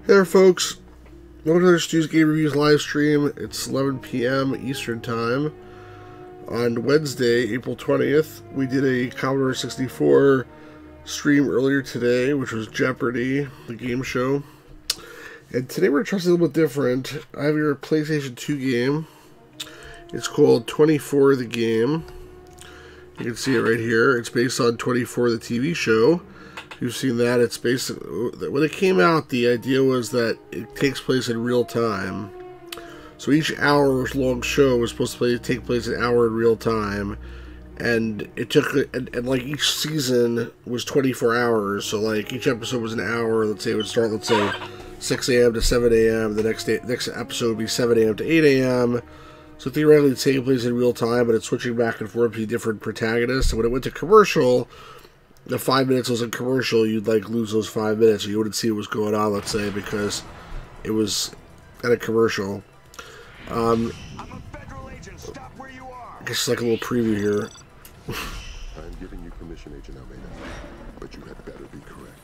Hey there, folks. Welcome to the Stu's Game Reviews live stream. It's 11 p.m. Eastern Time. On Wednesday, April 20th, we did a Commodore 64 stream earlier today, which was Jeopardy, the game show. And today we're trying a little bit different. I have your PlayStation 2 game. It's called 24 the Game. You can see it right here. It's based on 24 the TV show you've seen that. It's basically when it came out, the idea was that it takes place in real time. So each hour long show was supposed to play, take place an hour in real time, and it took and, and, like each season was 24 hours. So like each episode was an hour. Let's say it would start, let's say 6 a.m. to 7 a.m. The next day, next episode would be 7 a.m. to 8 a.m. So theoretically, it's taking place in real time, but it's switching back and forth between different protagonists. And when it went to commercial, the five minutes was a commercial, you'd like lose those five minutes, or you wouldn't see what was going on. Let's say because it was at a commercial. Um, I guess like a little preview here. I'm giving you permission, Agent Almeida, but you had better be correct.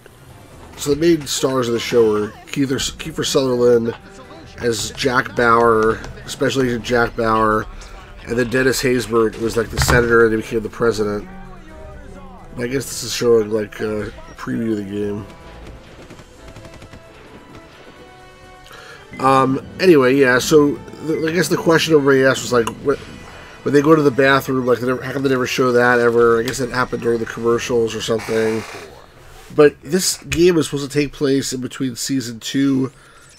So the main stars of the show were Kiefer, Kiefer Sutherland as Jack Bauer, Special Agent Jack Bauer, and then Dennis Haysbert was like the senator, and he became the president. I guess this is showing like a preview of the game. Um, anyway, yeah, so I guess the question everybody asked was like, what, when they go to the bathroom, like, never, how come they never show that ever? I guess it happened during the commercials or something. But this game is supposed to take place in between season two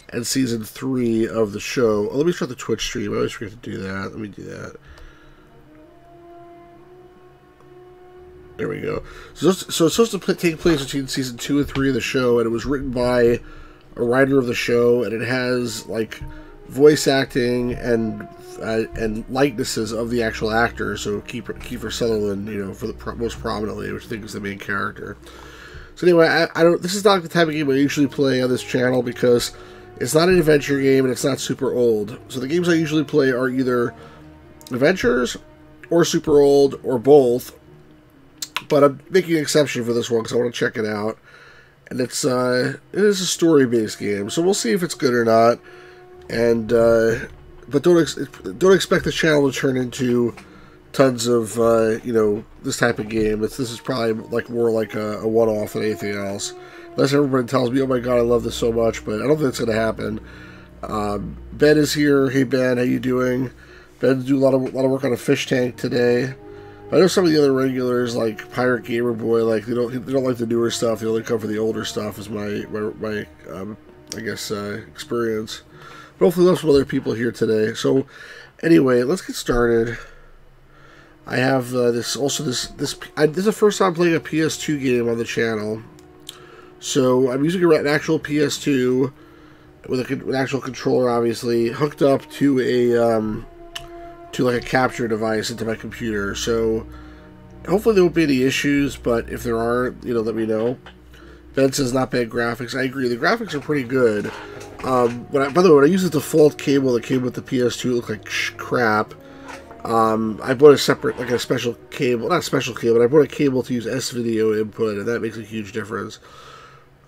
and season three of the show. Oh, let me start the Twitch stream. I always forget to do that. Let me do that. There we go. So, so it's supposed to take place between season two and three of the show, and it was written by a writer of the show, and it has like voice acting and uh, and likenesses of the actual actor. So Kiefer, Kiefer Sutherland, you know, for the pro most prominently, which I think is the main character. So anyway, I, I don't. This is not the type of game I usually play on this channel because it's not an adventure game and it's not super old. So the games I usually play are either adventures or super old or both but I'm making an exception for this one because I want to check it out. And it's uh, it is a story-based game, so we'll see if it's good or not. And uh, but don't ex don't expect the channel to turn into tons of uh, you know this type of game. It's, this is probably like more like a, a one-off than anything else. Unless everybody tells me, "Oh my god, I love this so much," but I don't think it's going to happen. Um, ben is here. Hey Ben, how you doing? Ben's doing a lot of a lot of work on a fish tank today. I know some of the other regulars, like Pirate Gamer Boy, like they don't they don't like the newer stuff. They only come for the older stuff. Is my my, my um, I guess uh, experience. But hopefully, there's some other people here today. So, anyway, let's get started. I have uh, this also this this I, this is the first time playing a PS2 game on the channel. So I'm using an actual PS2 with, a, an actual controller, obviously hooked up to a. Um, to like a capture device into my computer. So hopefully there won't be any issues, but if there are, you know, let me know. Ben says not bad graphics. I agree. The graphics are pretty good. Um, when I, by the way, when I use the default cable that came with the PS2, it looked like crap. Um, I bought a separate, like a special cable, not a special cable, but I bought a cable to use S-video input, and that makes a huge difference.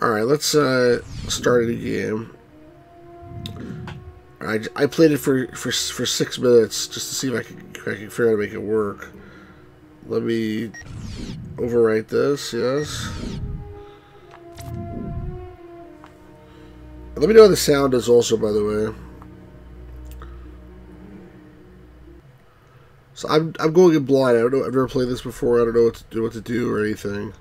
Alright, let's uh, start a game. I, I played it for, for for six minutes just to see if I could, if I could figure out how to make it work. Let me overwrite this, yes. Let me know how the sound is also, by the way. So I'm I'm going in blind. I don't know. I've never played this before. I don't know what to do, what to do or anything.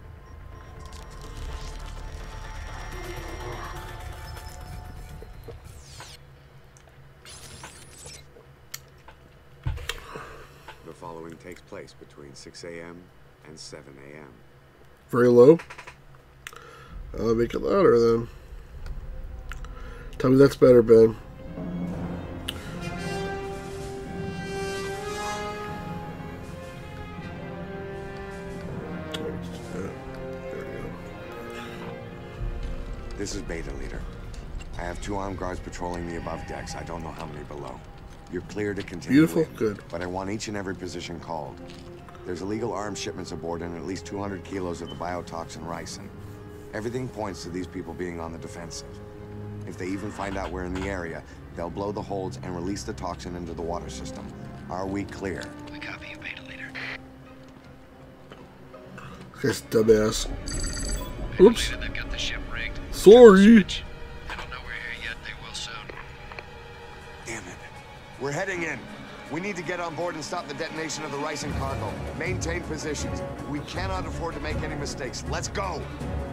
6 a.m. and 7 a.m. Very low. I'll make it louder then. Tell me that's better, Ben. This is Beta Leader. I have two armed guards patrolling the above decks. I don't know how many below. You're clear to continue. Beautiful, in, good. But I want each and every position called. There's illegal arms shipments aboard and at least 200 kilos of the biotoxin ricin. Everything points to these people being on the defensive. If they even find out we're in the area, they'll blow the holds and release the toxin into the water system. Are we clear? We copy you, Beta Leader. Okay, dumbass. Oops. Got the ship Sorry. I don't know we're here yet. They will soon. Damn it. We're heading in. We need to get on board and stop the detonation of the ricin cargo. Maintain positions. We cannot afford to make any mistakes. Let's go!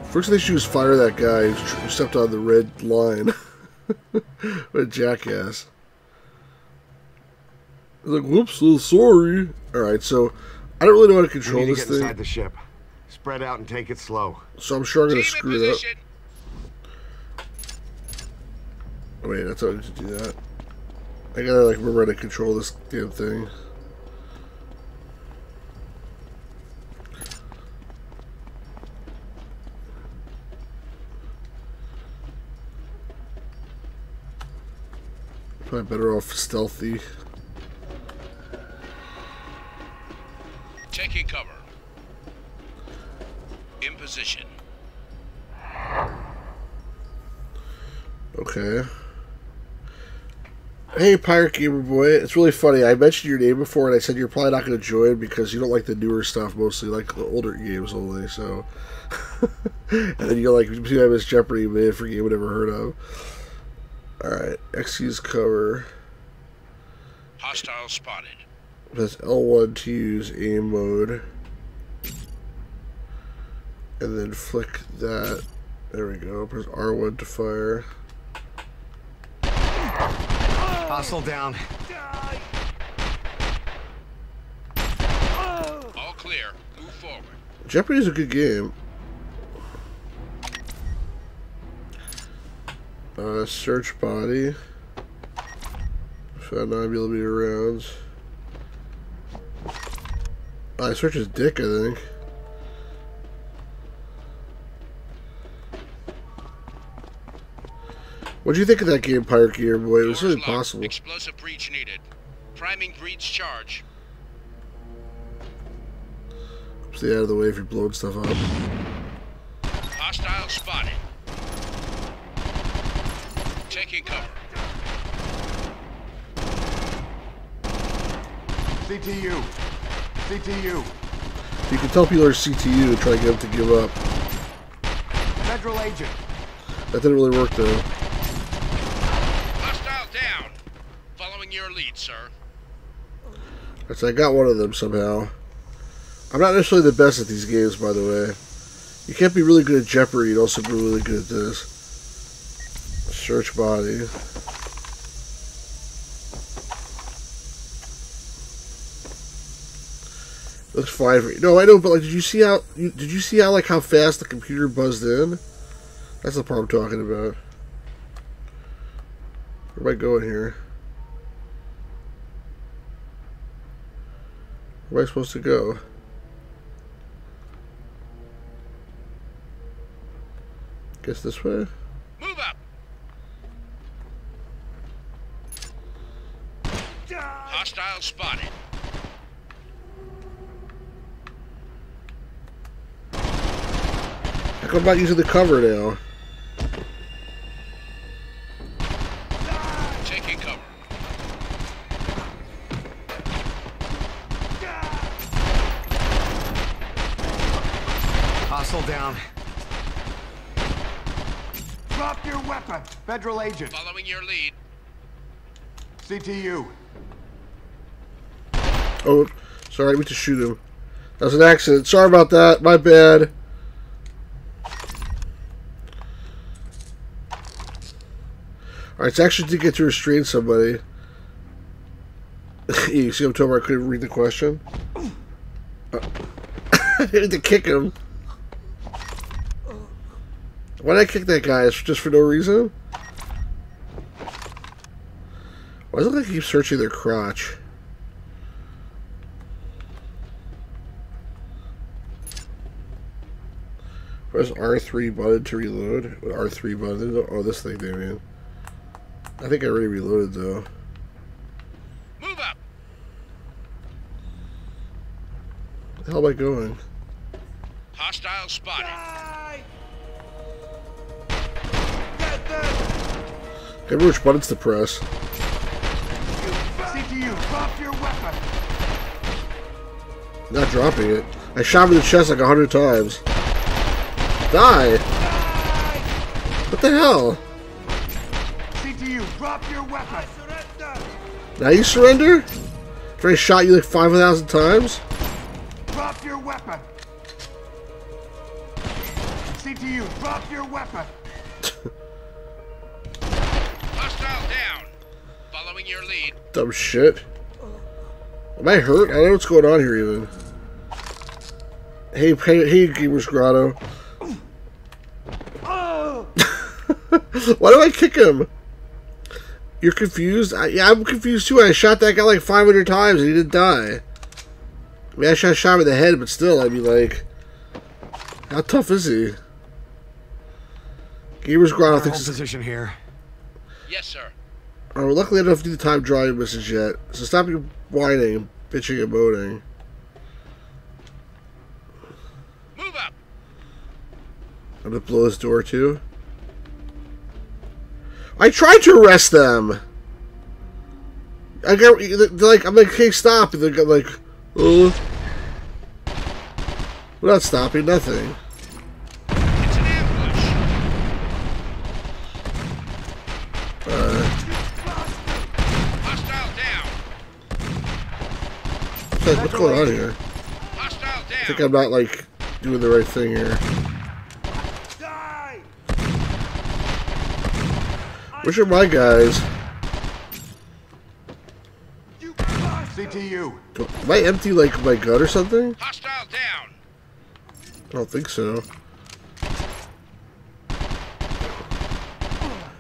First thing they should do is fire that guy who stepped on the red line. what a jackass. He's like, whoops, little sorry. Alright, so I don't really know how to We control need to this get inside thing. the ship. Spread out and take it slow. So I'm sure I'm going to Team screw it up. position. Oh, wait, that's how I need to do that. I gotta like remember how to control this damn thing. Probably better off stealthy. Taking cover. In position. Okay. Hey, Pirate Gamer Boy. It's really funny. I mentioned your name before, and I said you're probably not going to join because you don't like the newer stuff, mostly like the older games only. So, and then you're like, "Maybe I miss Jeopardy, man, for a game I never heard of." All right, XU's cover. Hostile spotted. Press L1 to use aim mode, and then flick that. There we go. Press R1 to fire. Hostile down. All clear. Move forward. Jeopardy is a good game. Uh, search body. Found 9 millimeter rounds. I search his dick, I think. What do you think of that game, Pirate Gamer Boy? It was really possible. Explosive breach needed. Priming breach charge. Stay out of the way if you're blowing stuff up. Hostile spotted. Taking cover. CTU. CTU. You can tell people are CTU to try to get them to give up. Federal agent. That didn't really work though. Hostile down. Following your lead, sir. That's I got one of them somehow. I'm not necessarily the best at these games, by the way. You can't be really good at Jeopardy and also be really good at this. Search body. Looks fine for you. No, I know, but like, did you see how? Did you see how like how fast the computer buzzed in? That's the part I'm talking about. Where am I going here? Where am I supposed to go? Guess this way? Move up. Hostile spotted. How come I'm not using the cover now? Hostile down. Drop your weapon. Federal agent. Following your lead. CTU. Oh, sorry, I didn't to shoot him. That was an accident. Sorry about that. My bad. Alright, it's actually to get to restrain somebody. you see what I'm talking about? I couldn't read the question. Uh, I had to kick him. Why did I kick that guy? It's just for no reason? Why does it look like he keeps searching their crotch? Press R3 button to reload. What R3 button? Oh, this thing, Damien. I think I already reloaded though. Move up. Where the hell am I going? Hostile spotted. Can't remember which buttons to press. CTU, drop your weapon. Not dropping it. I shot him in the chest like a hundred times. Die! What the hell? CTU, drop your weapon. Now you surrender? After I shot you like 5,000 times? Drop your weapon. CTU, drop your weapon. Hostile down. Following your lead. Dumb shit. Am I hurt? I don't know what's going on here even. Hey, hey, hey Gamers Grotto. Why do I kick him? You're confused? I, yeah, I'm confused too. I shot that guy like 500 times and he didn't die. I mean, I shot, shot him in the head, but still, I'd be like, how tough is he? Gamers Grotto thinks. it's- position here. Yes, sir. Oh, luckily I don't have to do the time drawing missions yet. So stop your whining, bitching, and moaning. Move up. I'm gonna blow this door too. I tried to arrest them. I got they're like I'm like, hey, stop. And they're like, oh. We're not stopping. Nothing. It's an ambush. Hostile down. What's what's going on here? I think. I'm not like doing the right thing here. Which are my guys? CTU, Am I empty like my gun or something? Hostile down. I don't think so.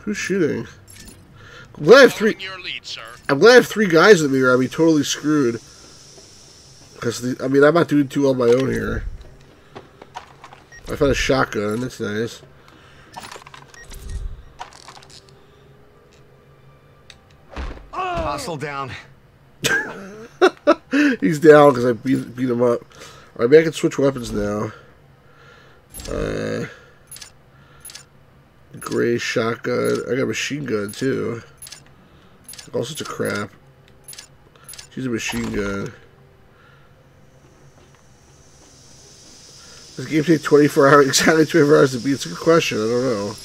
Who's shooting? I'm glad I have three. Following your lead, sir. I'm glad I have three guys with me, or I'd be totally screwed. Because I mean, I'm not doing too on my own here. I found a shotgun. That's nice. hostile down. He's down because I beat beat him up. Alright, maybe I can switch weapons now. Uh, gray shotgun. I got a machine gun too. All sorts of crap. She's a machine gun. The game take 24 hours, exactly 24 hours to beat? It's a good question. I don't know.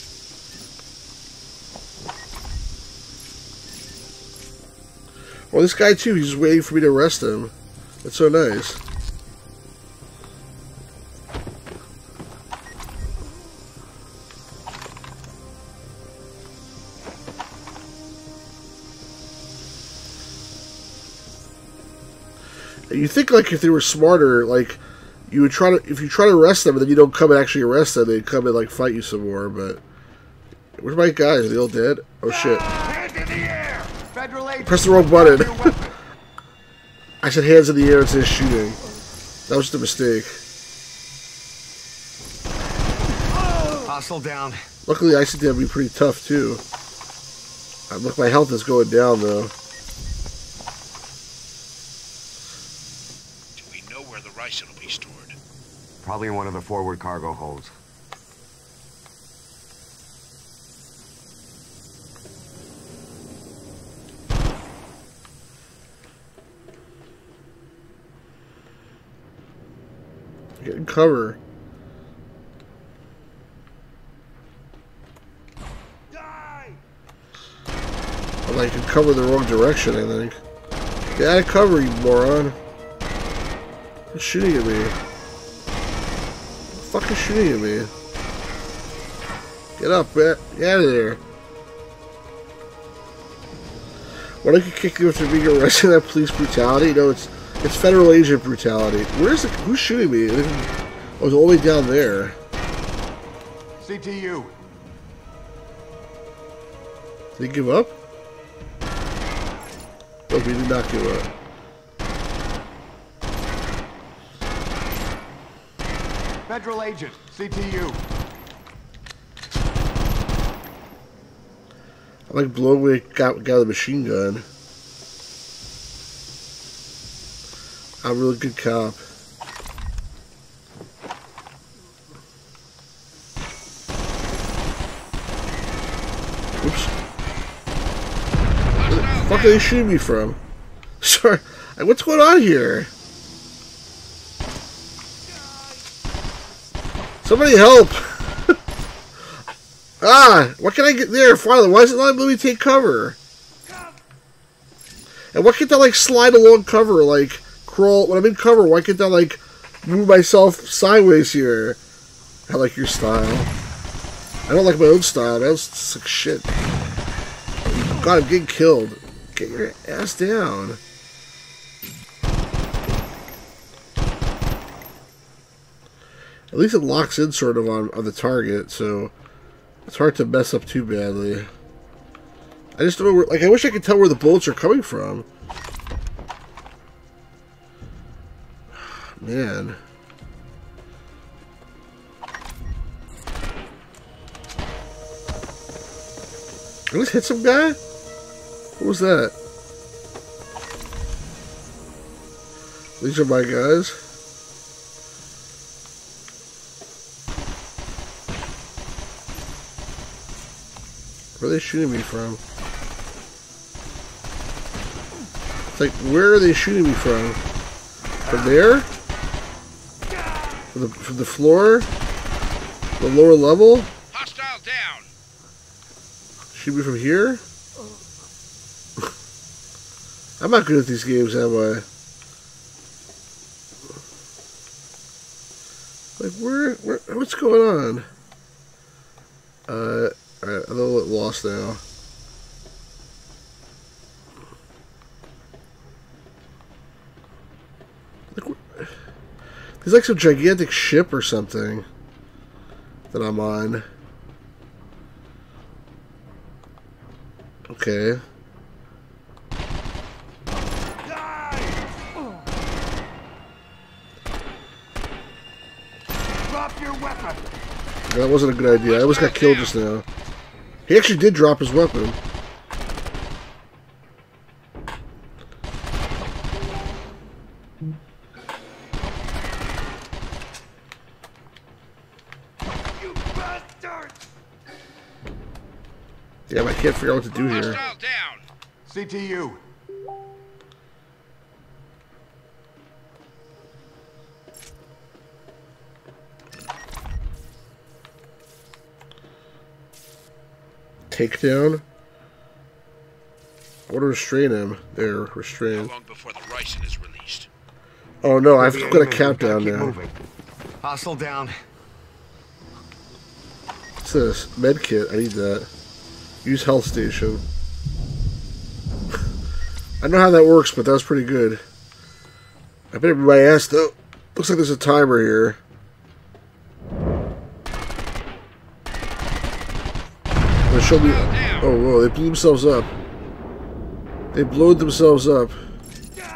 Well, this guy too, he's waiting for me to arrest him. That's so nice. You think like if they were smarter, like you would try to if you try to arrest them and then you don't come and actually arrest them, they'd come and like fight you some more. But where's my guys? Are they all dead? Oh shit! The air! Federal agents, Press the wrong button. drop your weapon. I said hands in the air instead of shooting. That was just a mistake. Hostile down. Luckily, I to be pretty tough too. Uh, look, my health is going down though. Do we know where the ricin will be stored? Probably in one of the forward cargo holds. Getting cover. Like in cover the wrong direction. I think. Get out of cover, you moron! Who's shooting at me? The fuck is shooting at me? Get up, man! Get out of there! Why don't you kick you for being arrested that police brutality? No, it's it's federal agent brutality. Where's it? who's shooting me? I was all the way down there. CTU. Did he give up? No, he did not give up. Federal agent. CTU. I like blowing away with a machine gun. I'm a really good cop. Oops. fuck are they shooting me from? Sorry, what's going on here? Somebody help! ah, what can I get there? Finally, why is it not letting me take cover? And why can't I like slide along cover, like crawl when I'm in cover? Why can't I like move myself sideways here? I like your style. I don't like my own style. It's like shit. God, I'm getting killed. Get your ass down. At least it locks in sort of on, on the target, so it's hard to mess up too badly. I just don't know where, like, I wish I could tell where the bullets are coming from. Man. At least hit some guy? What was that? These are my guys. Where are they shooting me from? It's like, where are they shooting me from? From there? From the, from the floor? The lower level? Hostile down. Shoot me from here? I'm not good at these games, am I? Like, where, where what's going on? Uh, alright, I'm a little bit lost now. Like, wh- there's like some gigantic ship or something that I'm on. Okay. Drop your weapon! That wasn't a good idea. I almost got killed just now. He actually did drop his weapon. You bastard! Damn, I can't figure out what to do here. CTU. Takedown? I want to restrain him. There, How restrain. long before the ricin is released? Oh no, I've got a aim it. countdown Keep now. moving. Hostile down. What's this? Medkit, I need that. Use health station. I know how that works, but that was pretty good. I bet be my ass though. Looks like there's a timer here. They showed me. Oh, whoa! They blew themselves up. They blowed themselves up. Get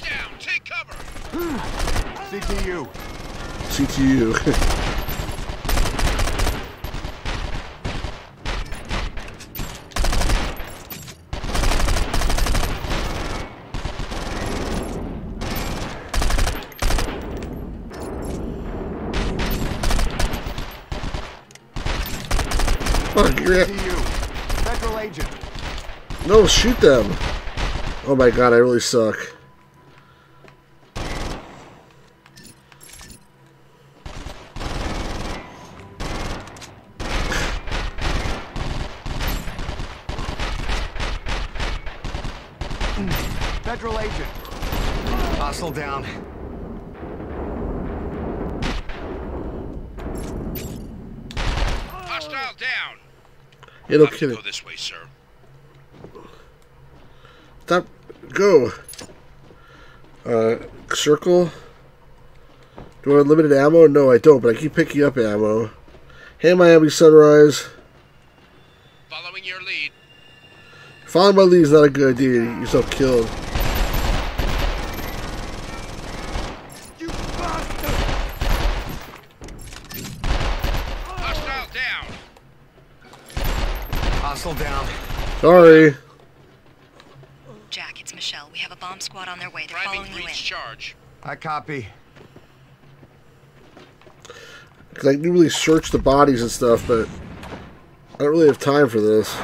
down. Take cover. CTU. CTU. Fuck, you're at- CTU. Federal agent. No, shoot them. Oh my god, I really suck. Federal agent. Hostile down. Hostile down. Yeah, no Let me kidding. Go this way, sir. Stop. Go. Uh, circle. Do I have limited ammo? No, I don't, but I keep picking up ammo. Hey, Miami Sunrise. Following your lead. Following my lead is not a good idea. You get yourself killed. You bastard! Hostile down. Hostile down. Sorry squad on their way. They're Driving following you in. Charge. I copy. Because I can really search the bodies and stuff, but I don't really have time for this.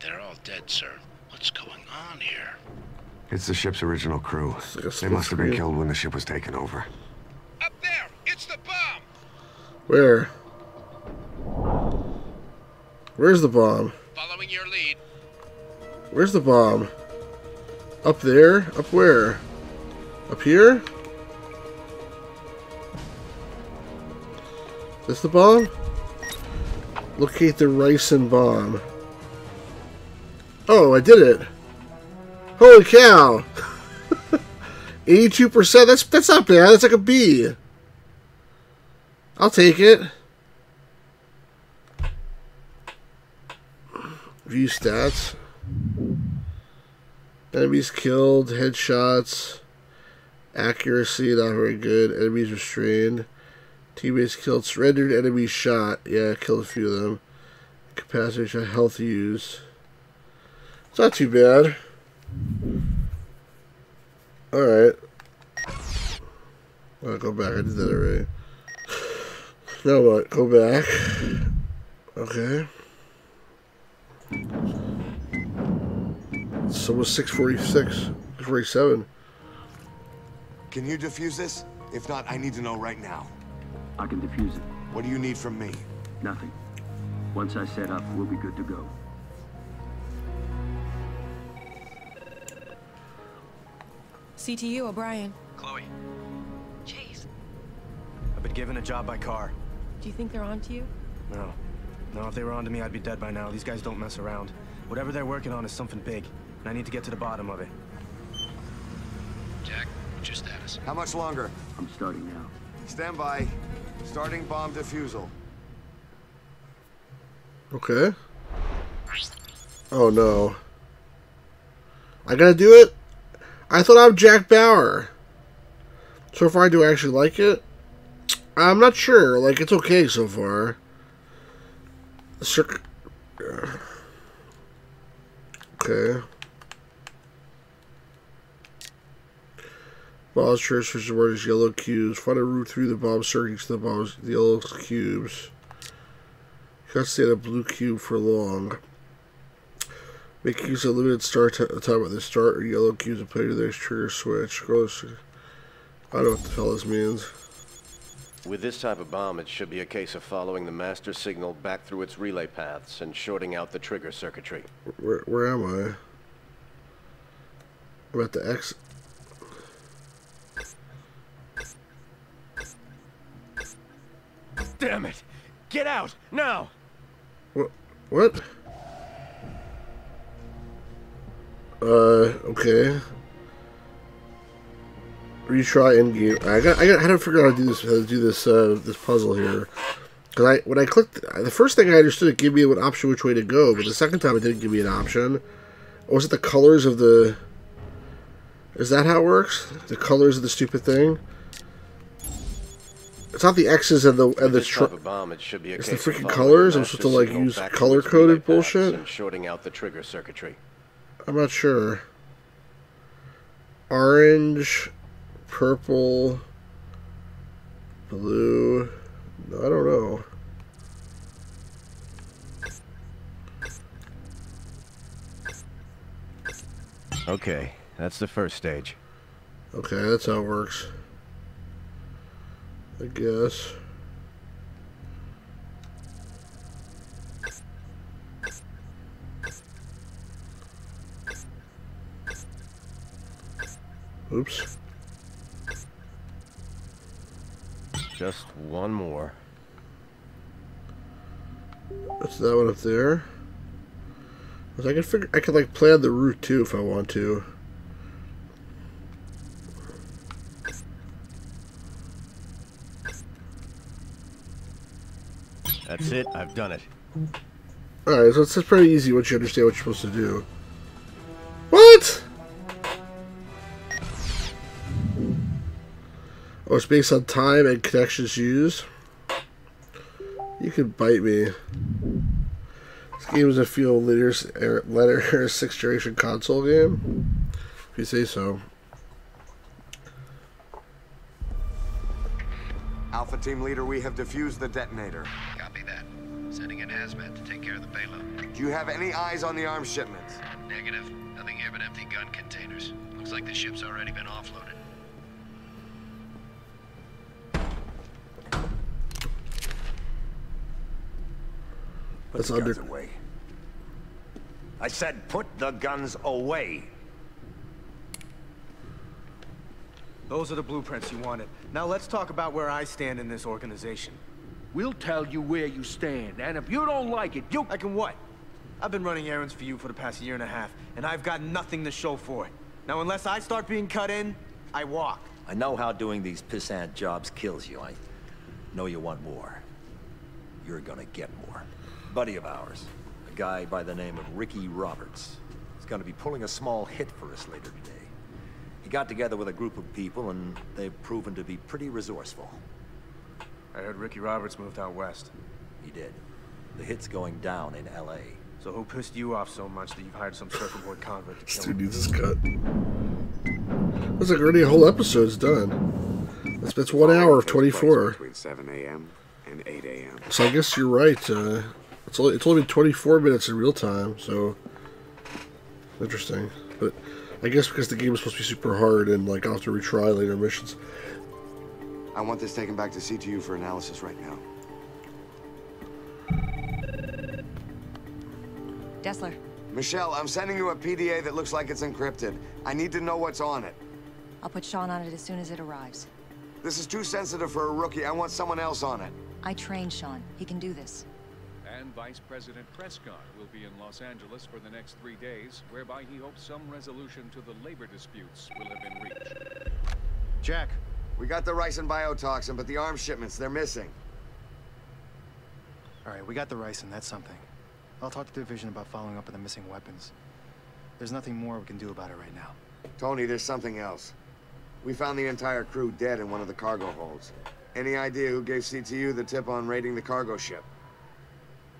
They're all dead, sir. What's going on here? It's the ship's original crew. They must have been killed when the ship was taken over. Up there! It's the bomb! Where? Where's the bomb? Following your lead. Where's the bomb? Up there? Up where? Up here? This the bomb? Locate the ricin bomb. Oh, I did it. Holy cow. 82%. That's that's not bad. That's like a B. I'll take it. View stats. Enemies killed, headshots, accuracy not very good, enemies restrained, teammates killed, surrendered, enemies shot. Yeah, killed a few of them. Capacity shot, health used. It's not too bad. Alright. I'll go back, I did that already. Now what? Go back. Okay. So was 646, 647. Can you defuse this? If not, I need to know right now. I can defuse it. What do you need from me? Nothing. Once I set up, we'll be good to go. CTU, O'Brien. Chloe. Chase. I've been given a job by Carr. Do you think they're on to you? No. No, if they were onto me, I'd be dead by now. These guys don't mess around. Whatever they're working on is something big, and I need to get to the bottom of it. Jack, what's your status? How much longer? I'm starting now. Stand by. Starting bomb defusal. Okay. Oh no. I gotta do it? I thought I'm Jack Bauer. So far, do I actually like it? I'm not sure. Like, it's okay so far. Circ- Okay. Bombs transfers towards yellow cubes. Find a route through the bomb circuits to the bomb's the yellow cubes. You can't stay in a blue cube for long. Make use of limited start time at the start or yellow cubes and play to their trigger switch. To- I don't know what the hell this means. With this type of bomb, it should be a case of following the master signal back through its relay paths and shorting out the trigger circuitry. Where, where am I? I'm at the X. Damn it! Get out! Now! What? What? Uh, okay. Retry end game. I got. I got. I had to figure out how to do this. How to do this. Uh, this puzzle here. Because I, when I clicked, the first thing I understood it gave me an option which way to go, but the second time it didn't give me an option. Was it the colors of the? Is that how it works? The colors of the stupid thing. It's not the X's and the and the. Tr- bomb, it should be a It's the freaking colors? I'm supposed to, like, use its color-coded bullshit? And shorting out the trigger circuitry. I'm not sure. Orange, purple, blue. No, I don't know. Okay, that's the first stage. Okay, that's how it works. I guess. Oops. Just one more. That's that one up there. I can figure I could like plan the route too if I want to. That's it, I've done it. Alright, so it's, it's pretty easy once you understand what you're supposed to do. What? Oh, it's based on time and connections used. You could bite me. This game is a field leader, letter sixth generation console game. If you say so. Alpha team leader, we have defused the detonator. Copy that. Sending in hazmat to take care of the payload. Do you have any eyes on the arms shipments? Negative. Nothing here but empty gun containers. Looks like the ship's already been offloaded. Put That's the under- guns away. I said put the guns away. Those are the blueprints you wanted. Now let's talk about where I stand in this organization. We'll tell you where you stand, and if you don't like it, you... I can what? I've been running errands for you for the past year and a half, and I've got nothing to show for it. Now, unless I start being cut in, I walk. I know how doing these pissant jobs kills you. I know you want more. You're gonna get more. Buddy of ours, a guy by the name of Ricky Roberts, is gonna be pulling a small hit for us later today. He got together with a group of people, and they've proven to be pretty resourceful. I heard Ricky Roberts moved out west. He did. The hit's going down in L.A. So who pissed you off so much that you've hired some circuit board convert to kill dude him? needs his cut. Looks like already a whole episode's done. That's, that's one hour of 24. Between 7 a.m. and 8 a.m. So I guess you're right. Uh, it's only it's only been 24 minutes in real time, so interesting. But I guess because the game is supposed to be super hard and like I'll have to retry later missions. I want this taken back to CTU for analysis right now. Dessler, Michelle, I'm sending you a PDA that looks like it's encrypted. I need to know what's on it. I'll put Sean on it as soon as it arrives. This is too sensitive for a rookie. I want someone else on it. I trained Sean. He can do this. And Vice President Prescott will be in Los Angeles for the next three days, whereby he hopes some resolution to the labor disputes will have been reached. Jack. We got the ricin and biotoxin, but the arms shipments, they're missing. All right, we got the ricin, and that's something. I'll talk to the division about following up on the missing weapons. There's nothing more we can do about it right now. Tony, there's something else. We found the entire crew dead in one of the cargo holds. Any idea who gave CTU the tip on raiding the cargo ship?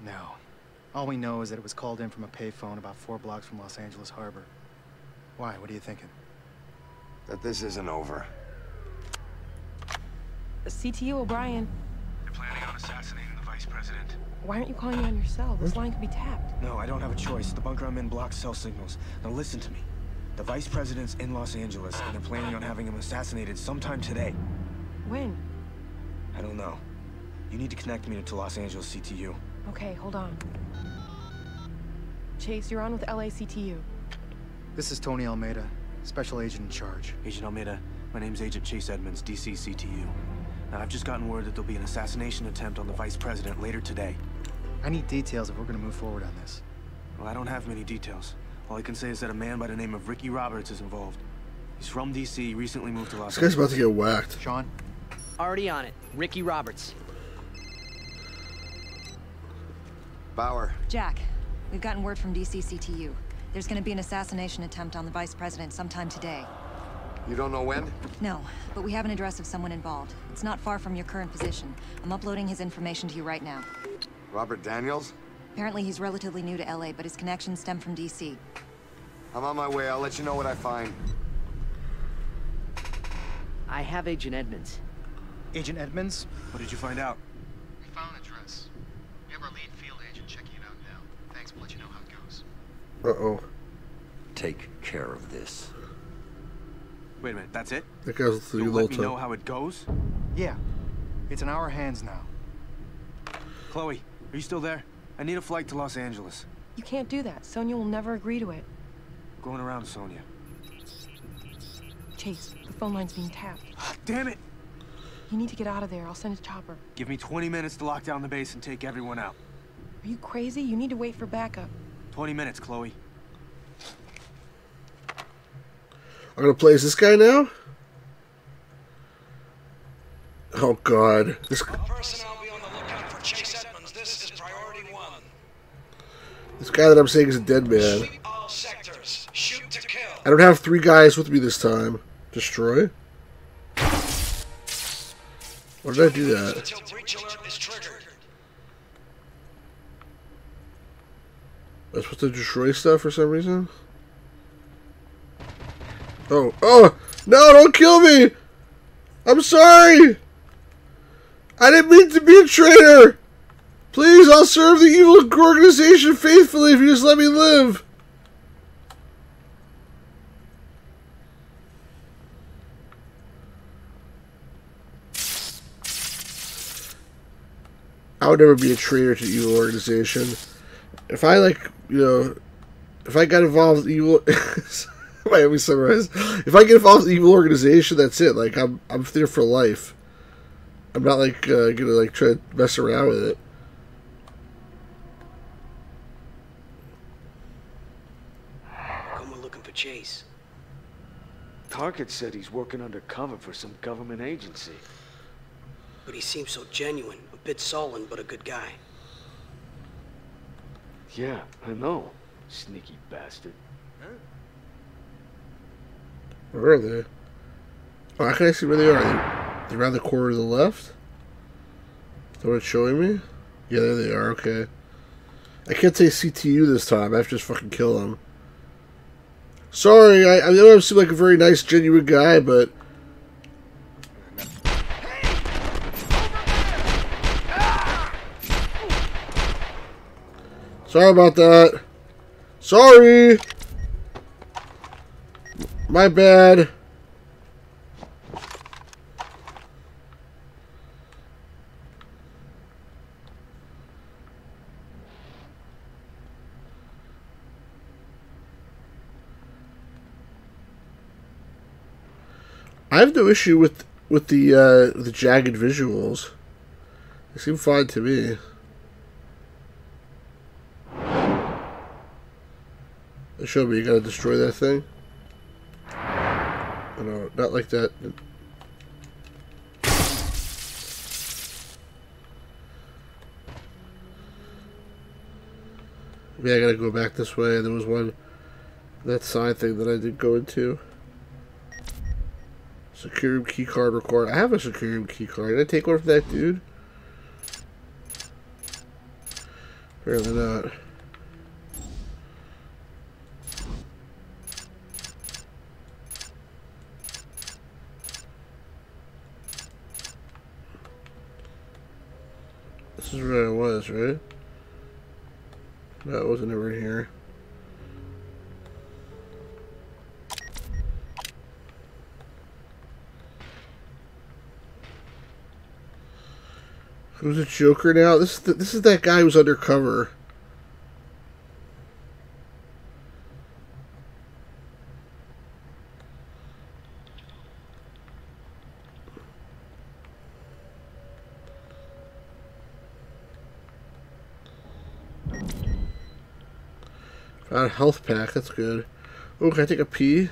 No. All we know is that it was called in from a payphone about four blocks from Los Angeles Harbor. Why? What are you thinking? That this isn't over. CTU O'Brien. They're planning on assassinating the vice president. Why aren't you calling me on your cell? This line could be tapped. No, I don't have a choice. The bunker I'm in blocks cell signals. Now listen to me. The vice president's in Los Angeles, and they're planning on having him assassinated sometime today. When? I don't know. You need to connect me to Los Angeles CTU. Okay, hold on. Chase, you're on with LACTU. This is Tony Almeida, special agent in charge. Agent Almeida, my name's Agent Chase Edmonds, DC CTU. Now, I've just gotten word that there'll be an assassination attempt on the vice president later today. I need details if we're gonna move forward on this. Well, I don't have many details. All I can say is that a man by the name of Ricky Roberts is involved. He's from DC, recently moved to Los This guy's about to get whacked. Sean? Already on it. Ricky Roberts. Bauer. Jack, we've gotten word from DC CTU. There's gonna be an assassination attempt on the vice president sometime today. You don't know when? No, but we have an address of someone involved. It's not far from your current position. I'm uploading his information to you right now. Robert Daniels? Apparently he's relatively new to LA, but his connections stem from DC. I'm on my way. I'll let you know what I find. I have Agent Edmonds. Agent Edmonds? What did you find out? We found an address. We have our lead field agent checking it out now. Thanks, we'll let you know how it goes. Uh oh. Take care of this. Wait a minute, that's it? That guy's with the You'll let me know how it goes? Yeah. It's in our hands now. Chloe, are you still there? I need a flight to Los Angeles. You can't do that. Sonia will never agree to it. Going around, Sonia. Chase, the phone line's being tapped. Damn it! You need to get out of there. I'll send a chopper. Give me 20 minutes to lock down the base and take everyone out. Are you crazy? You need to wait for backup. 20 minutes, Chloe. I'm gonna play as this guy now. Oh God, this Personnel be on the lookout for Chase Edmonds. This is priority one. this guy that I'm saying is a dead man. Sweep all sectors. Shoot to kill. I don't have three guys with me this time. Destroy. Why did I do that? Until breach alert is triggered. I'm supposed to destroy stuff for some reason. Oh, oh! No, don't kill me! I'm sorry! I didn't mean to be a traitor! Please, I'll serve the evil organization faithfully if you just let me live. I would never be a traitor to the evil organization. If I like, you know, if I got involved with evil, Miami summarize. If I get involved with the evil organization, that's it. Like I'm, I'm there for life. I'm not like uh, gonna like try to mess around with it. Come we're looking for Chase. Target said he's working undercover for some government agency. But he seems so genuine. A bit sullen, but a good guy. Yeah, I know. Sneaky bastard. Where oh, are they? Oh, how can I see where they are? They're, they're around the corner to the left? It's showing me? Yeah, there they are, okay. I can't say CTU this time. I have to just fucking kill them. Sorry, I, I know I seem like a very nice, genuine guy, but... Sorry about that. Sorry! My bad. I have no issue with with the uh, the jagged visuals. They seem fine to me. Showed me you gotta destroy that thing. Oh, no, not like that. Yeah, I gotta go back this way. There was one that side thing that I did go into. Secure key card required. I have a secure key card. Did I take one from that dude? Apparently not. This is where I was, right? It wasn't over here. Who's a Joker now? This is the, this is that guy who's undercover. Found a health pack. That's good. Oh, can I take a pee?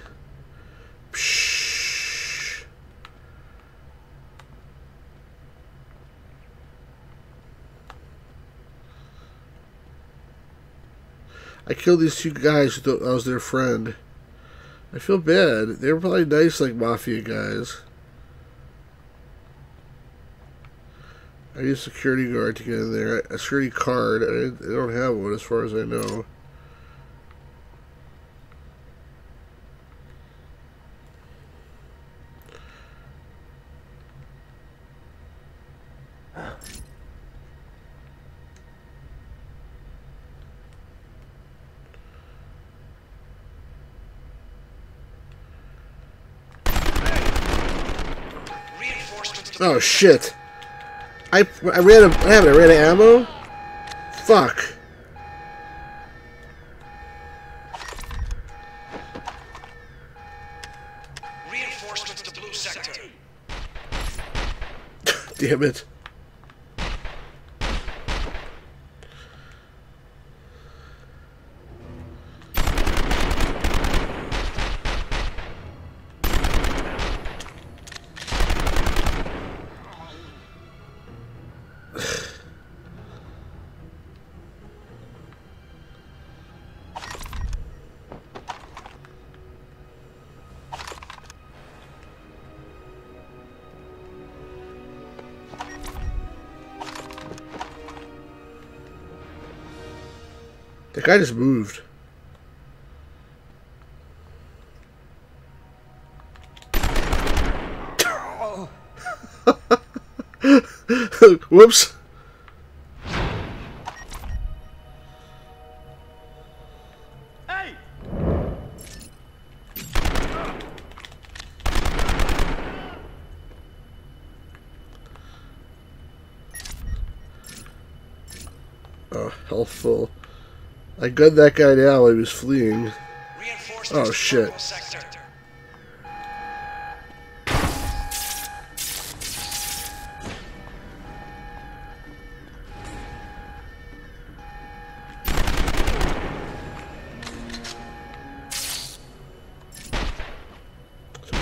Psh. I killed these two guys I was their friend. I feel bad. They were probably nice, like mafia guys. I need a security guard to get in there. A security card. I don't have one as far as I know. Oh shit! I I ran a I haven't I ran out of ammo. Fuck. Reinforcements to blue sector. Damn it. Guy just moved. Whoops. Gunned that guy now while he was fleeing. Oh shit.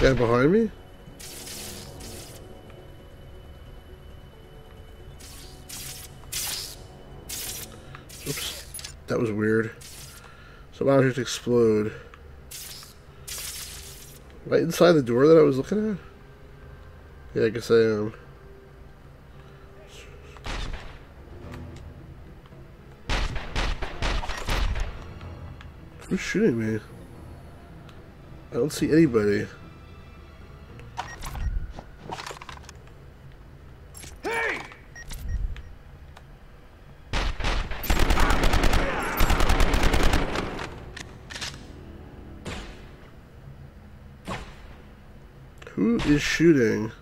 Guy behind me? That was weird. Some objects explode. Right inside the door that I was looking at? Yeah, I guess I am. Who's shooting me? I don't see anybody. Who is shooting?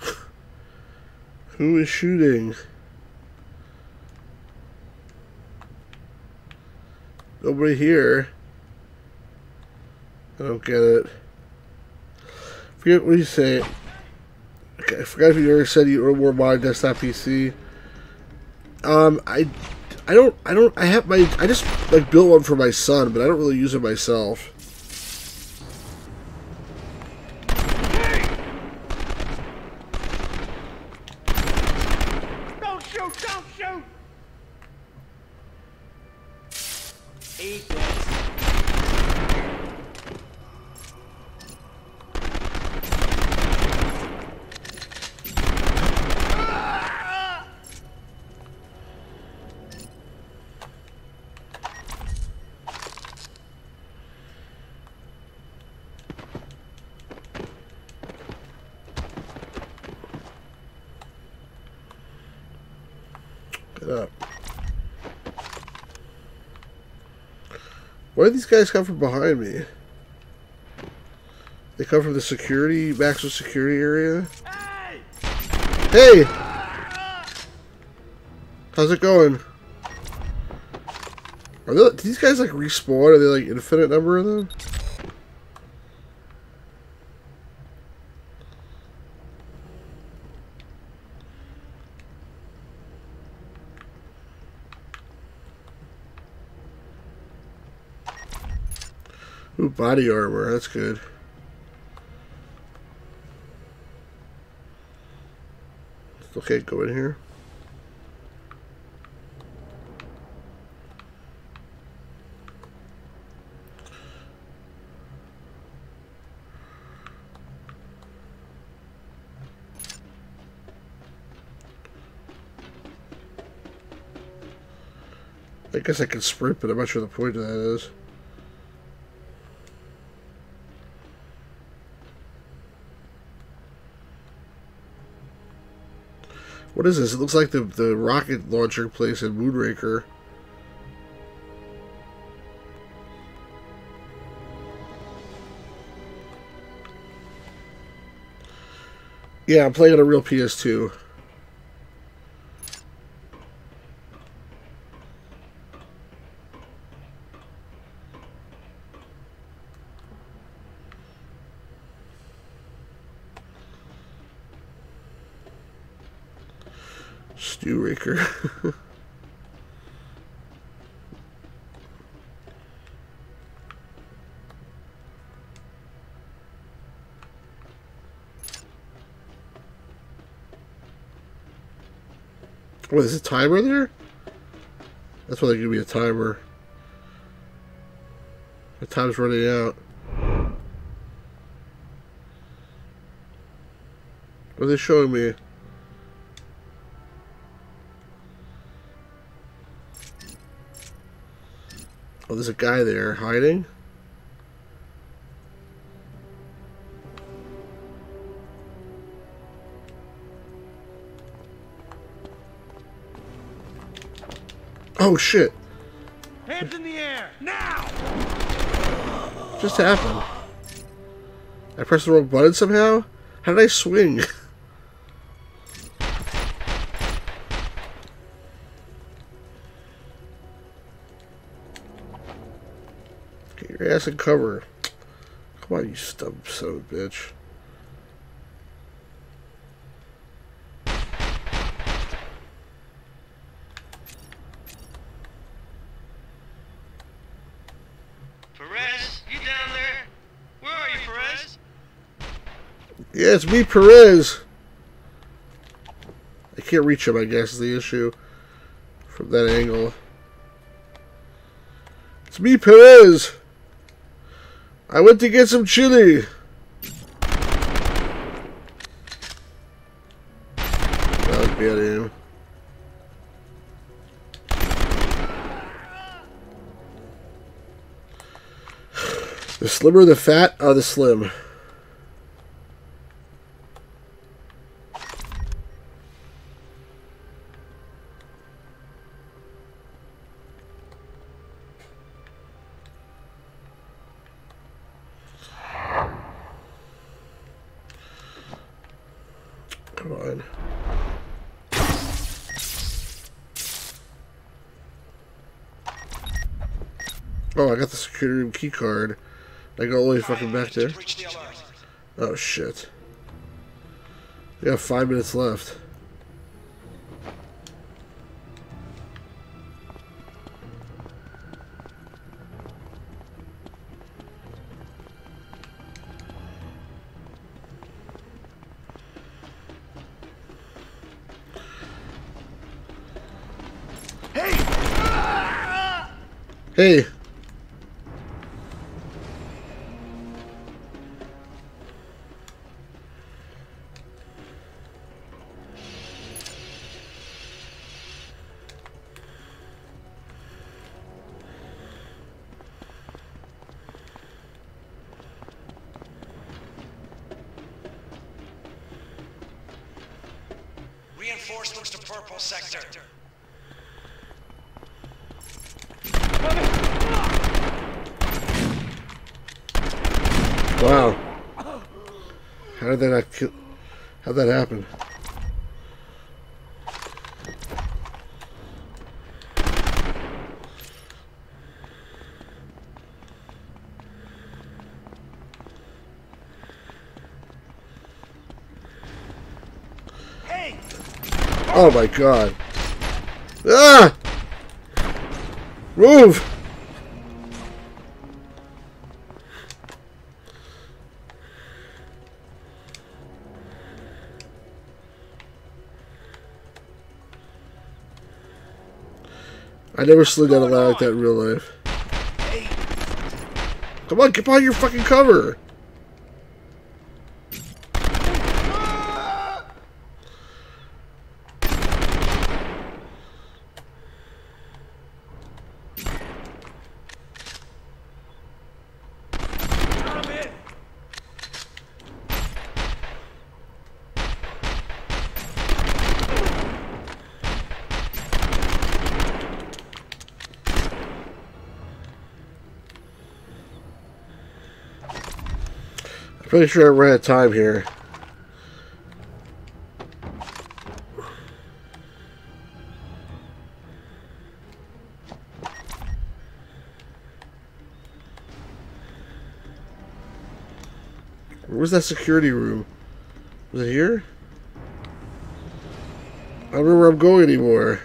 Who is shooting? Nobody here. I don't get it. Forget what you say. Okay, I forgot if you ever said you were more modern desktop PC. Um, I, I don't, I don't, I have my, I just like built one for my son, but I don't really use it myself. Don't shoot! Don't shoot! Eat Get up. Where did these guys come from behind me? They come from the security, maximum security area? Hey! Hey! How's it going? Are they, these guys like respawn? Are they like infinite number of them? Ooh, body armor. That's good. Okay, go in here. I guess I can sprint, but I'm not sure the point of that is. What is this? It looks like the, the rocket launcher place in Moonraker. Yeah, I'm playing on a real PS2. What is a timer there? That's why they give me a timer. The time's running out. What are they showing me? Oh, there's a guy there hiding. Oh shit. Hands in the air now. Just happened. I pressed the wrong button somehow. How did I swing? Get your ass in cover. Come on, you stub so bitch. Yeah, it's me, Perez. I can't reach him, I guess, is the issue. From that angle. It's me, Perez. I went to get some chili. That was bad aim. The slimmer the fat are the slim. Come on. Oh, I got the security room key card. I go all the way fucking back there. Oh shit. We got five minutes left. Hey. Reinforcements my god. Ah! Move! I never slid down a ladder like that in real life. Come on, get behind your fucking cover! Pretty sure I ran out of time here. Where was that security room? Was it here? I don't know where I'm going anymore.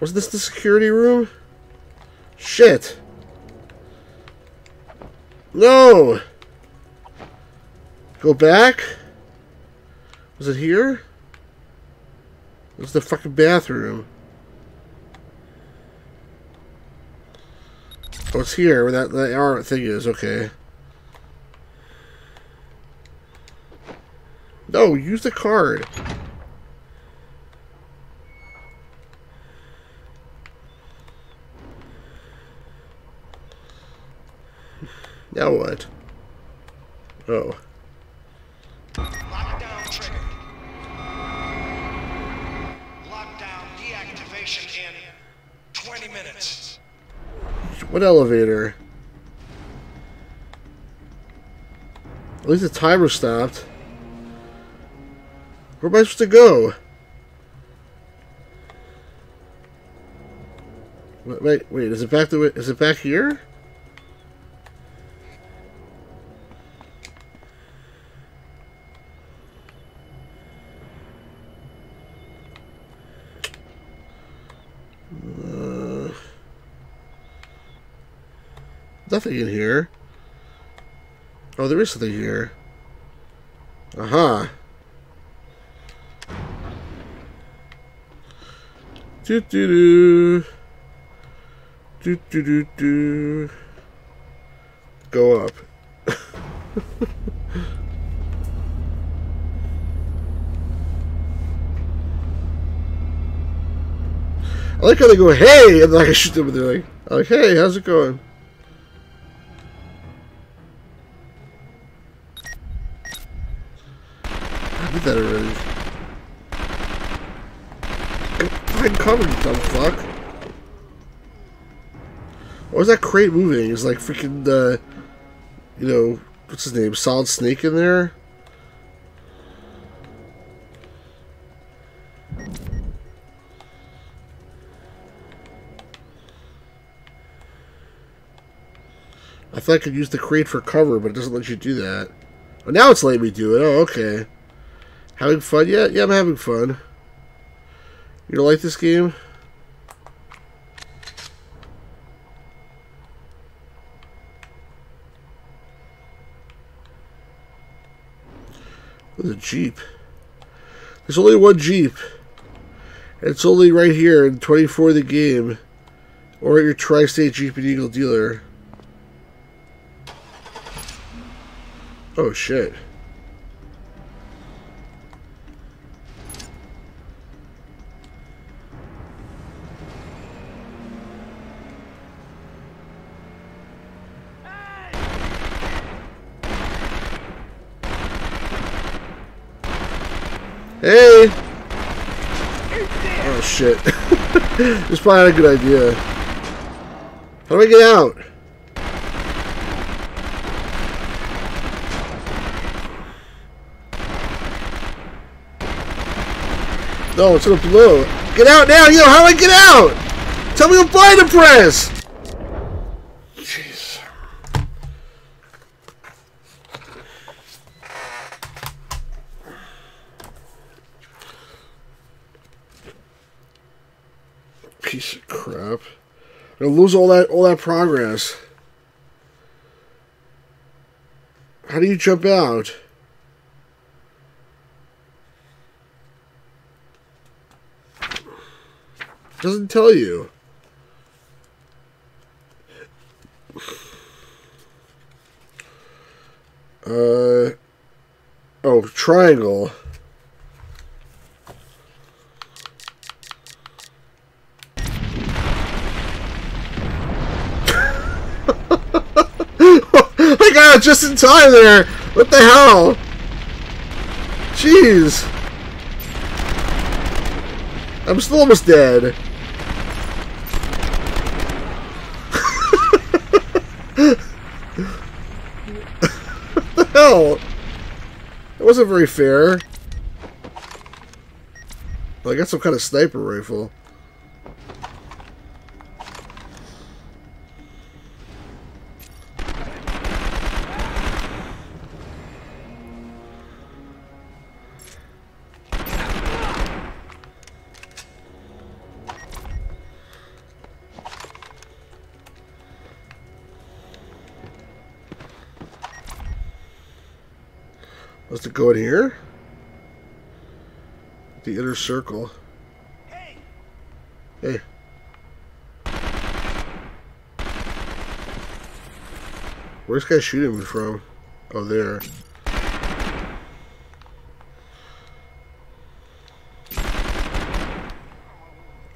Was this the security room? Shit! No! Go back? Was it here? It was the fucking bathroom. Oh, it's here where that, that arm thing is. Okay. No, use the card. Now what? Oh. Lockdown triggered. Lockdown deactivation in 20 minutes. What elevator? At least the timer stopped. Where am I supposed to go? Wait, wait, wait is it back the? Is it back here? Nothing in here. Oh, there is something here. Aha. Do do do. Do do do do. Go up. I like how they go, hey, and then I shoot them and they're like, like, hey, how's it going? Crate moving? Is like freaking, uh, you know, what's his name? Solid Snake in there? I thought I could use the crate for cover, but it doesn't let you do that. Oh, now it's letting me do it. Oh, okay. Having fun yet? Yeah, I'm having fun. You like this game? There's a Jeep. There's only one Jeep. And it's only right here in 24 of the game. Or at your Tri-State Jeep and Eagle dealer. Oh shit. Hey! Oh shit. this probably not a good idea. How do I get out? No, it's gonna blow. Get out now! Yo, how do I get out? Tell me what button to press! Jeez. Piece of crap. Gonna lose all that all that progress. How do you jump out? Doesn't tell you. Uh oh, triangle. I got it just in time there. What the hell? Jeez. I'm still almost dead. what the hell? That wasn't very fair. I got some kind of sniper rifle. Go in here? The inner circle. Hey. Where's this guy shooting me from? Oh, there.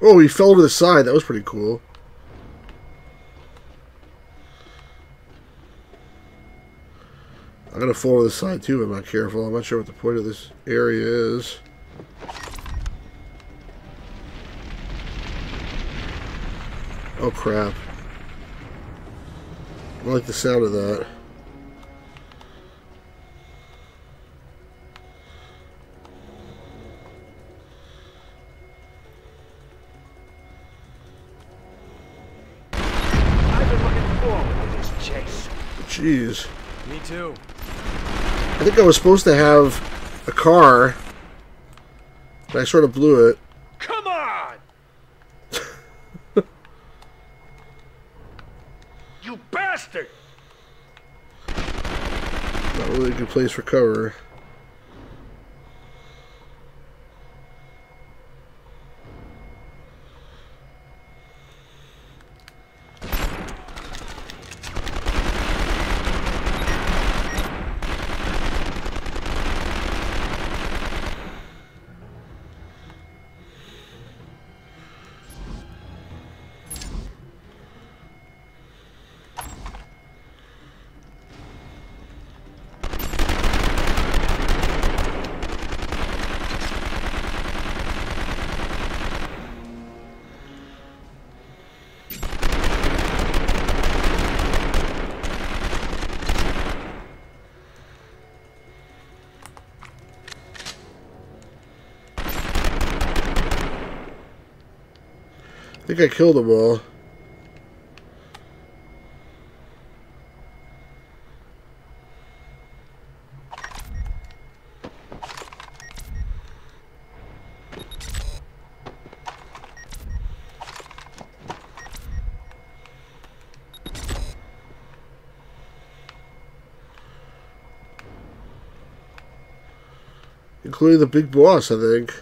Oh, he fell to the side. That was pretty cool. I'm gonna fall to the side too if I'm not careful. I'm not sure what the point of this area is. Oh crap. I like the sound of that. I've been looking forward to this chase. Jeez. Me too. I think I was supposed to have a car, but I sort of blew it. Come on! you bastard! Not really a good place for cover. I think I killed them all. Including the big boss, I think.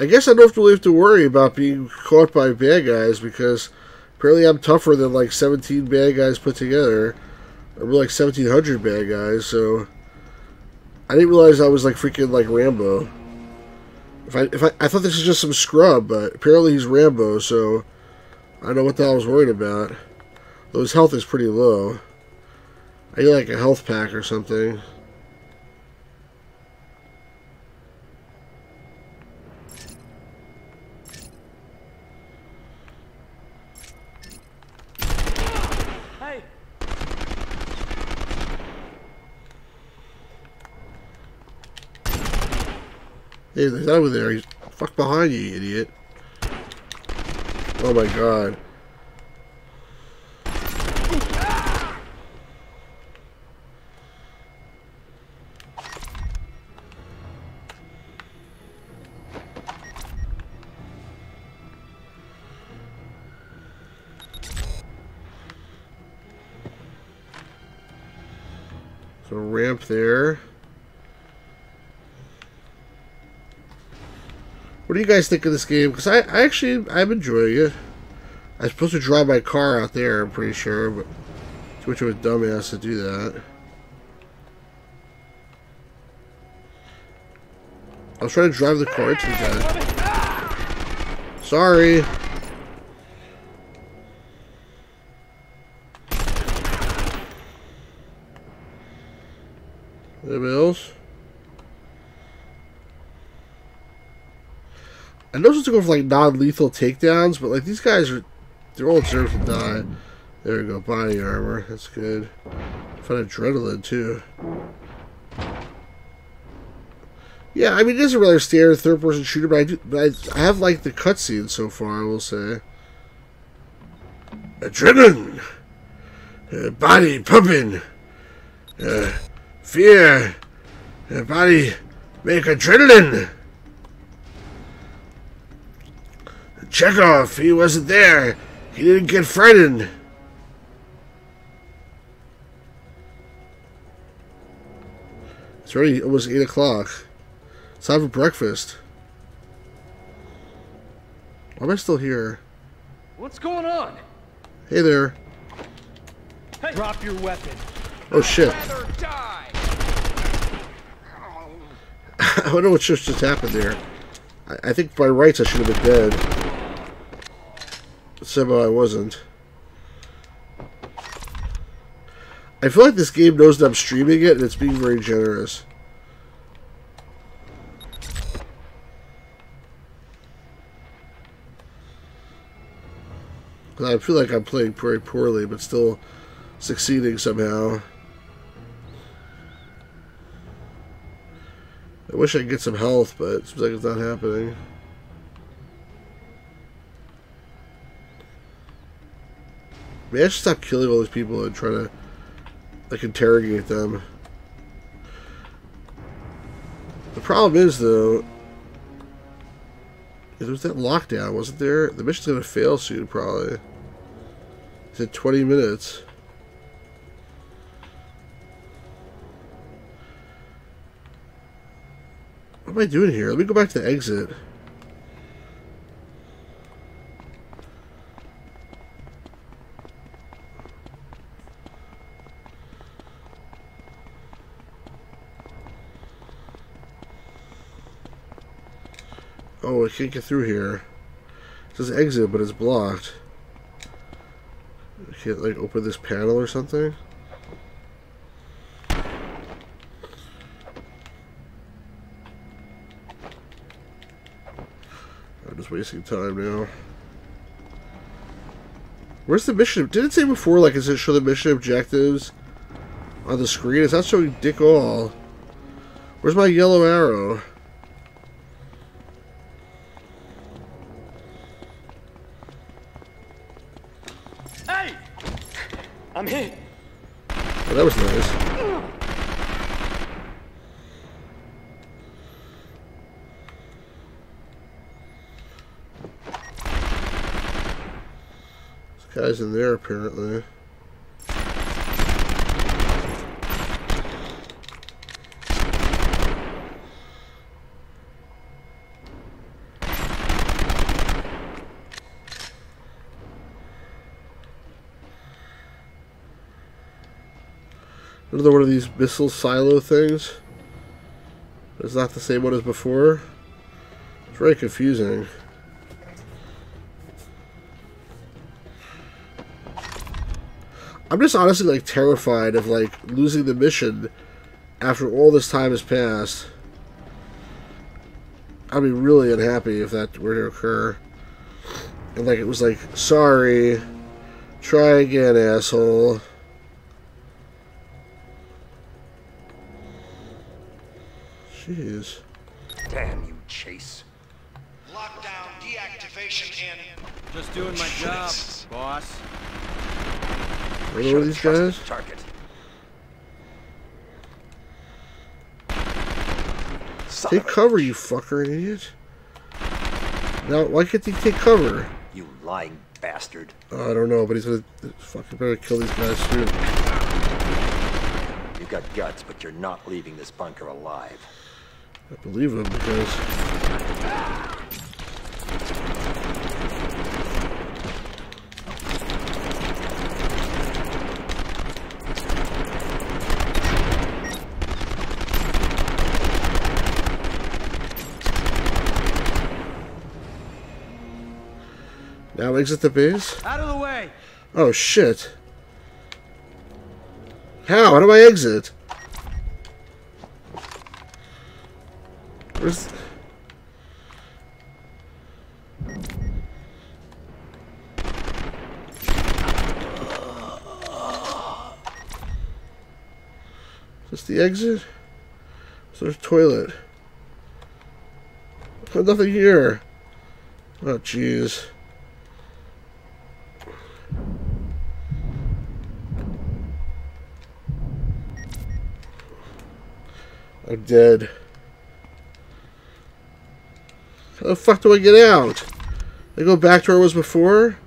I guess I don't really have to worry about being caught by bad guys because apparently I'm tougher than like 17 bad guys put together. Or like 1700 bad guys, so I didn't realize I was like freaking like Rambo. If I if I, I thought this was just some scrub, but apparently he's Rambo, so I don't know what the hell I was worried about. Though his health is pretty low. I need like a health pack or something. Hey! Hey, there's over there. He's fuck behind you, you idiot. Oh my god. Ramp there. What do you guys think of this game? Because I, I actually, I'm enjoying it. I'm supposed to drive my car out there, I'm pretty sure, but too much of a dumbass to do that. I was trying to drive the car into the guy. Sorry. Anybody else? I know it's to go for like non-lethal takedowns, but like these guys are, they're all deserve to die. There we go, body armor. That's good. Fun adrenaline too. Yeah, I mean it is a rather standard third-person shooter, but I do, but I, I have liked the cutscene so far. I will say. Adrenaline, uh, body pumping, uh, fear, uh, body make adrenaline. Chekhov, he wasn't there. He didn't get frightened. It's already almost 8 o'clock. It's time for breakfast. Why am I still here? What's going on? Hey there. Hey. Drop your weapon. Oh shit. I wonder what just, just happened there. I, I think by rights I should have been dead. Somehow I wasn't. I feel like this game knows that I'm streaming it and it's being very generous. I feel like I'm playing very poorly, but still succeeding somehow. I wish I could get some health, but it seems like it's not happening. Maybe I should stop killing all these people and try to, like, interrogate them. The problem is, though, there was that lockdown, wasn't there? The mission's going to fail soon, probably. It's at 20 minutes. What am I doing here? Let me go back to the exit. Oh, I can't get through here. It says exit, but it's blocked. I can't, like, open this panel or something? I'm just wasting time now. Where's the mission? Did it say before, like, is it show the mission objectives on the screen? Is that showing dick all? Where's my yellow arrow? I'm hit. Oh, that was nice. This guy's in there, apparently. Another one of these missile silo things. It's not the same one as before. It's very confusing. I'm just honestly like terrified of like losing the mission after all this time has passed. I'd be really unhappy if that were to occur. And like it was like, sorry, try again, asshole. Jeez. Damn you, Chase. Lockdown deactivation in. Just doing my job, boss. What are these guys? Target. Take cover, you fucker, idiot. Now, why can't he take cover? You lying bastard. Oh, I don't know, but he's gonna fucking better kill these guys soon. You've got guts, but you're not leaving this bunker alive. I believe him because now exit the base. Out of the way! Oh shit! How? How do I exit? Where's... Is this the exit? So there's a toilet. There's nothing here. Oh, jeez. I'm dead. How the fuck do I get out? I go back to where I was before?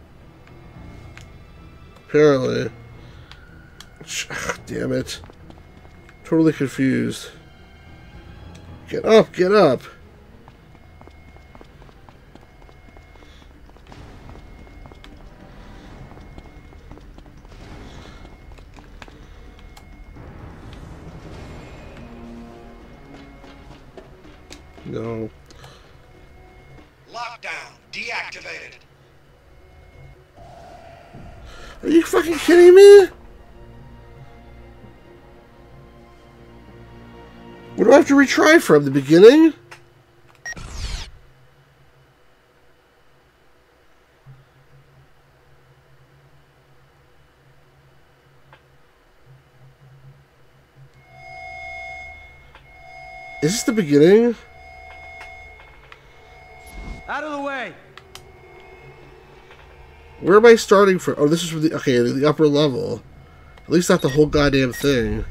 Apparently. Ugh, damn it. Totally confused. Get up, get up. What do I have to retry from the beginning? Is this the beginning? Out of the way! Where am I starting from? Oh, this is from the okay, the upper level. At least not the whole goddamn thing.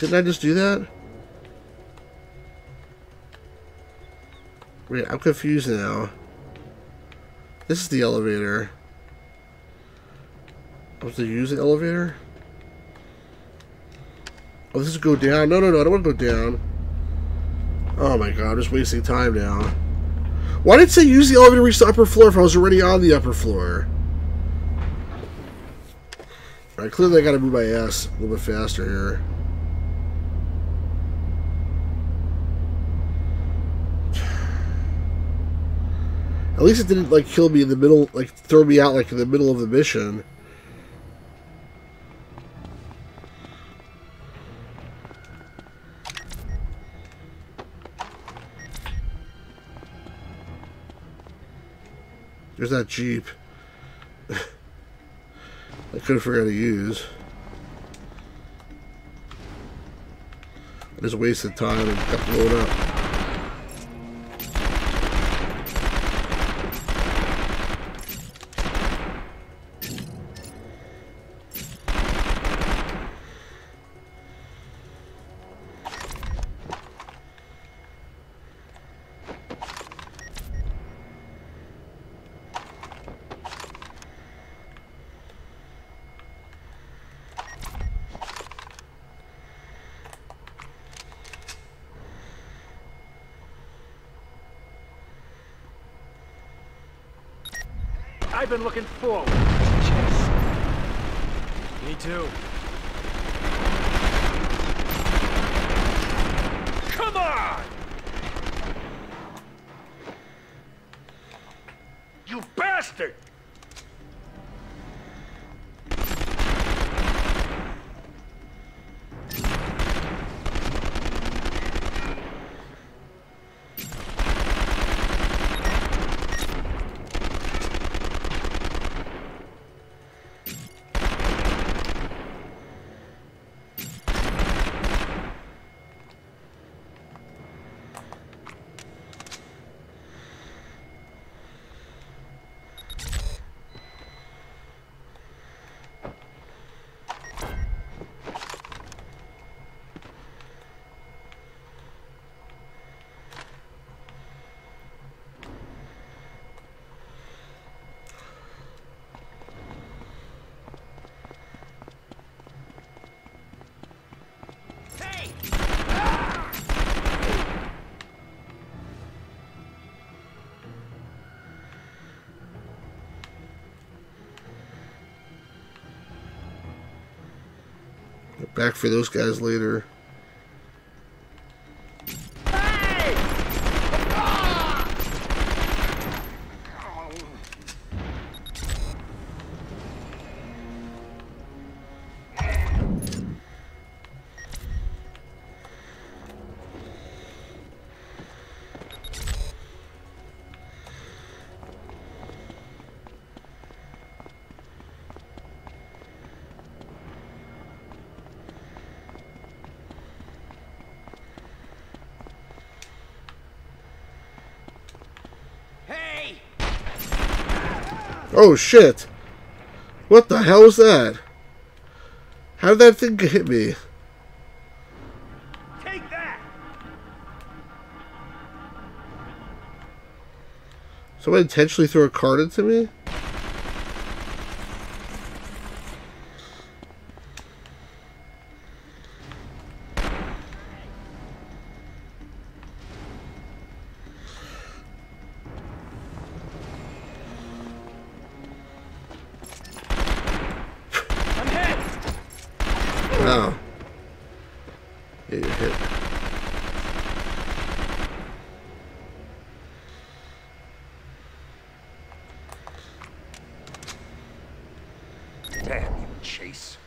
Didn't I just do that? Wait, I'm confused now. This is the elevator. I was to use the elevator? Oh, this is go down. No, no, no. I don't want to go down. Oh my god, I'm just wasting time now. Why did it say use the elevator to reach the upper floor if I was already on the upper floor? Alright, clearly I gotta move my ass a little bit faster here. At least it didn't like kill me in the middle, like throw me out like in the middle of the mission. There's that Jeep. I couldn't figure out how to use. I just wasted time and got blown up. Back for those guys later. Oh shit! What the hell was that? How did that thing hit me? Take that! Someone intentionally threw a card into me? Wow. Yeah, you're hit. Damn you, Chase.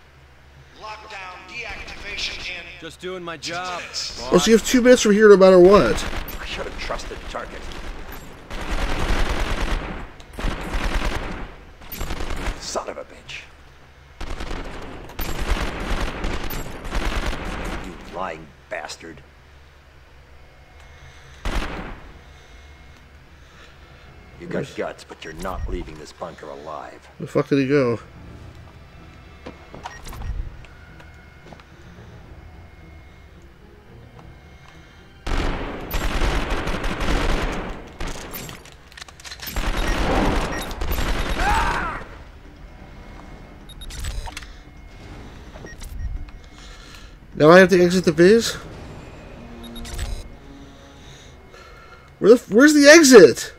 Lockdown deactivation in Just doing my job. Oh, so you have two minutes from here no matter what. I should have trusted the Target. Son of a bitch. You lying bastard. You got guts, but you're not leaving this bunker alive. Where the fuck did he go? Now I have to exit the base? Where the, where's the exit?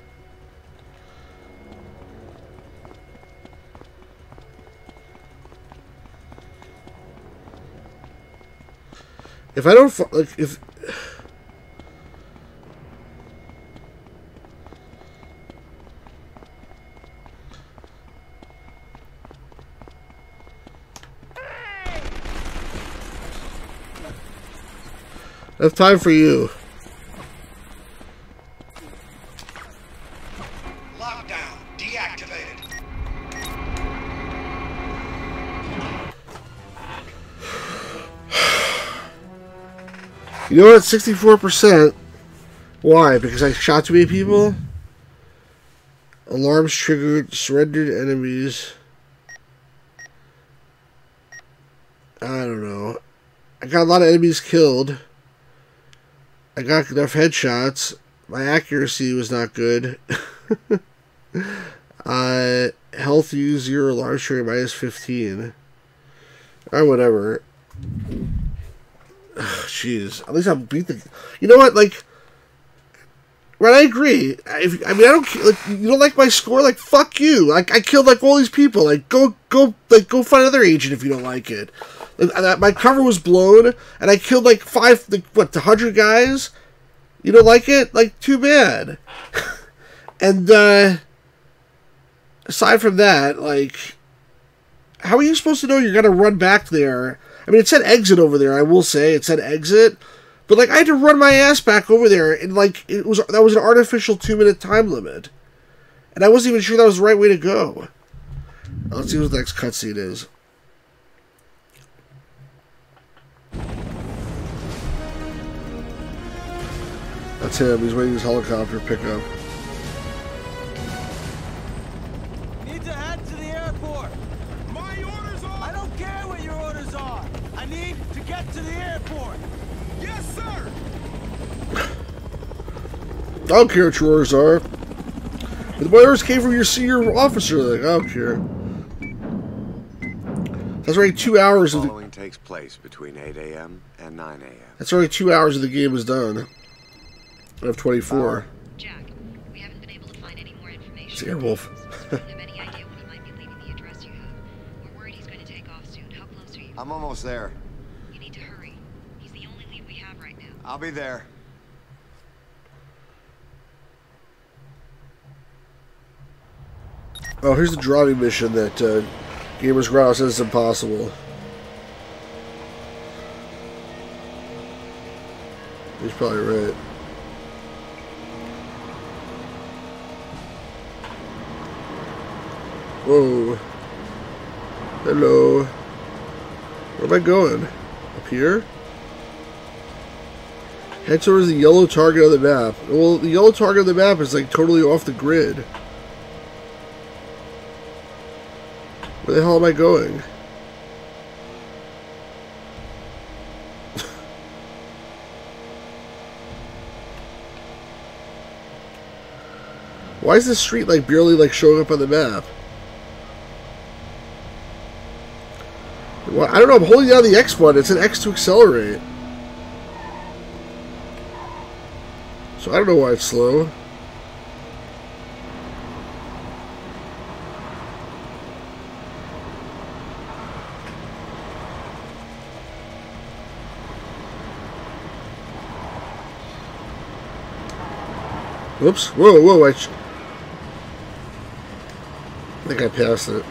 If I don't like if I have time for you. Lockdown deactivated. You know what? 64%. Why? Because I shot too many people? Alarms triggered, surrendered enemies. I don't know. I got a lot of enemies killed. I got enough headshots. My accuracy was not good. uh, health use zero, alarm trigger minus 15. Or whatever. Jeez. At least I beat the. You know what? Like. Right, I agree. If, I mean, I don't like. You don't like my score? Like, fuck you. Like, I killed like all these people. Like, go, go, like, go find another agent if you don't like it. My cover was blown, and I killed like five, like, what, hundred guys. You don't like it? Like, too bad. and uh aside from that, like, how are you supposed to know you're gonna run back there? I mean, it said exit over there. I will say it said exit, but like I had to run my ass back over there, and like it was that was an artificial two minute time limit, and I wasn't even sure that was the right way to go. Let's see what the next cutscene is. That's him. He's waiting his helicopter pickup. Need to head to the airport. My orders are. I don't care what your orders are. I need to get to the airport. Yes, sir. I don't care what your orders are. But my orders came from your senior officer. Like, I don't care. That's already two hours of the, Following takes place between 8 a.m. and 9 a.m. that's already two hours of the game is done. I have 24. Jack, we haven't been able to find any more information. It's Airwolf. Do have any idea when he might be leaving the address you have? We're worried he's going to take off soon. How close are you? I'm almost there. You need to hurry. He's the only lead we have right now. I'll be there. Oh, here's the driving mission that uh, Gamers Growl says is impossible. He's probably right. Whoa. Hello. Where am I going? Up here? Head towards the yellow target on the map. Well, the yellow target on the map is like totally off the grid. Where the hell am I going? Why is this street like barely like showing up on the map? Well, I don't know. I'm holding down the X button. It's an X to accelerate. So I don't know why it's slow. Whoops. Whoa, whoa. I, I think I passed it.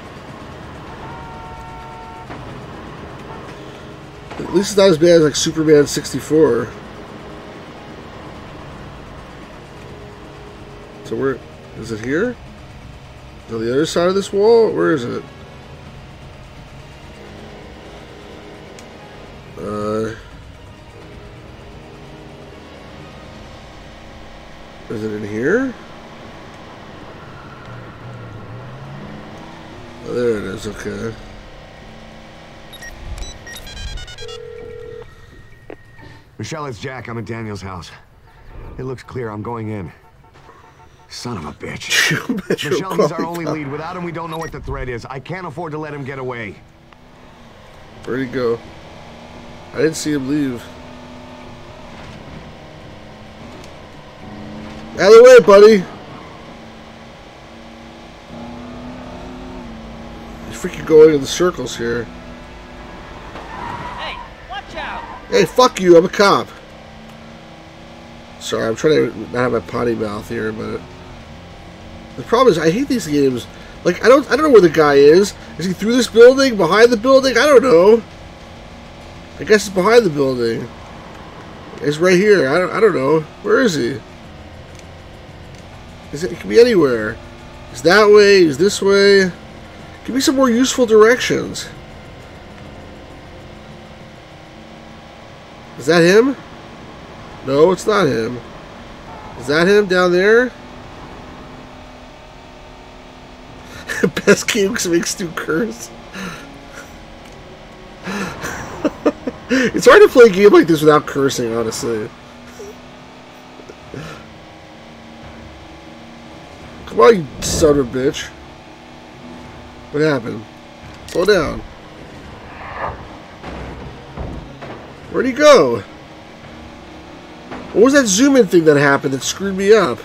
At least it's not as bad as like Superman 64. So where is it here? Is the other side of this wall? Where is it? Uh Is it in here? Oh, there it is, okay. Michelle, it's Jack. I'm at Daniel's house. It looks clear. I'm going in. Son of a bitch. Michelle, he's our only lead. Without him, we don't know what the threat is. I can't afford to let him get away. Where'd he go? I didn't see him leave. Out of the way, buddy. He's freaking going in the circles here. Hey, watch out! Hey, fuck you, I'm a cop. Sorry, I'm trying to not have my potty mouth here, but the problem is I hate these games. Like I don't I don't know where the guy is. Is he through this building? Behind the building? I don't know. I guess it's behind the building. It's right here. I don't I don't know. Where is he? Is it, it can be anywhere. Is that way? Is this way? Give me some more useful directions. Is that him? No, it's not him. Is that him down there? Best game because it makes Stu curse. it's hard to play a game like this without cursing, honestly. Come on, you son of a bitch. What happened? Slow down. Where'd he go? What was that zoom in thing that happened that screwed me up?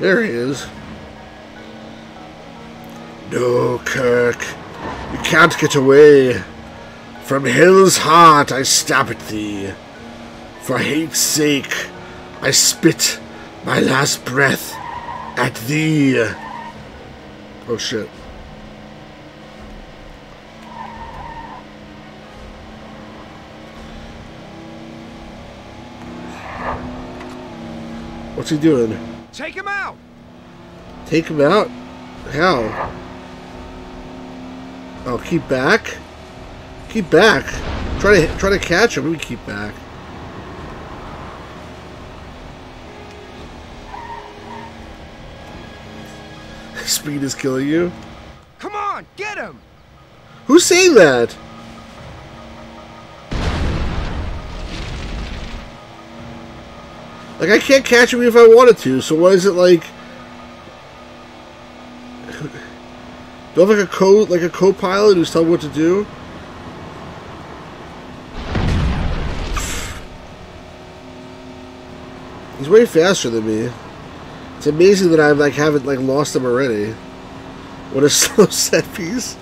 There he is. No, Kirk. You can't get away. From hell's heart I stab at thee. For hate's sake, I spit my last breath at thee. Oh shit. What's he doing? Take him out! Take him out? How? Oh, keep back? Keep back. Try to try to catch him. We keep back. Speed is killing you. Come on, get him! Who's saying that? Like I can't catch him if I wanted to. So what is it like? Do I have like a co like a co-pilot who's telling what to do? He's way faster than me. It's amazing that I like haven't like lost him already. What a slow set piece.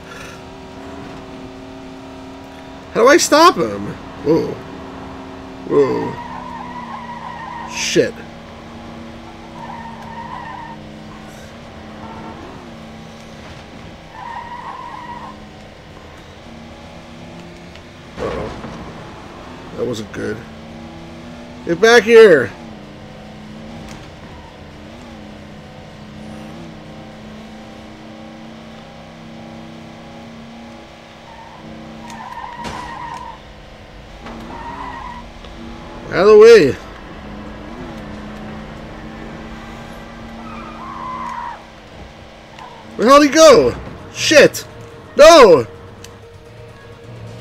How do I stop him? Whoa. Whoa. Shit. Uh oh That wasn't good. Get back here! Where did he go? Shit! No!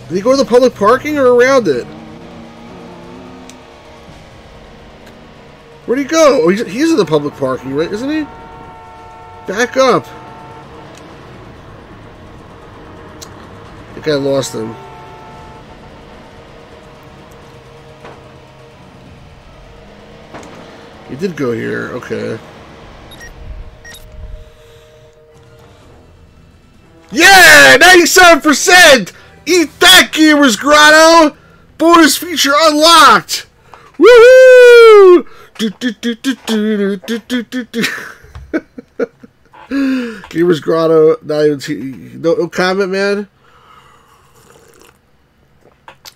Did he go to the public parking or around it? Where'd he go? Oh, he's, he's in the public parking, right? Isn't he? Back up. I think I lost him. It did go here, okay. Yeah! 97%! Eat that, Gamers Grotto! Bonus feature unlocked! Woohoo! Gamers Grotto, not even t- no, no comment, man.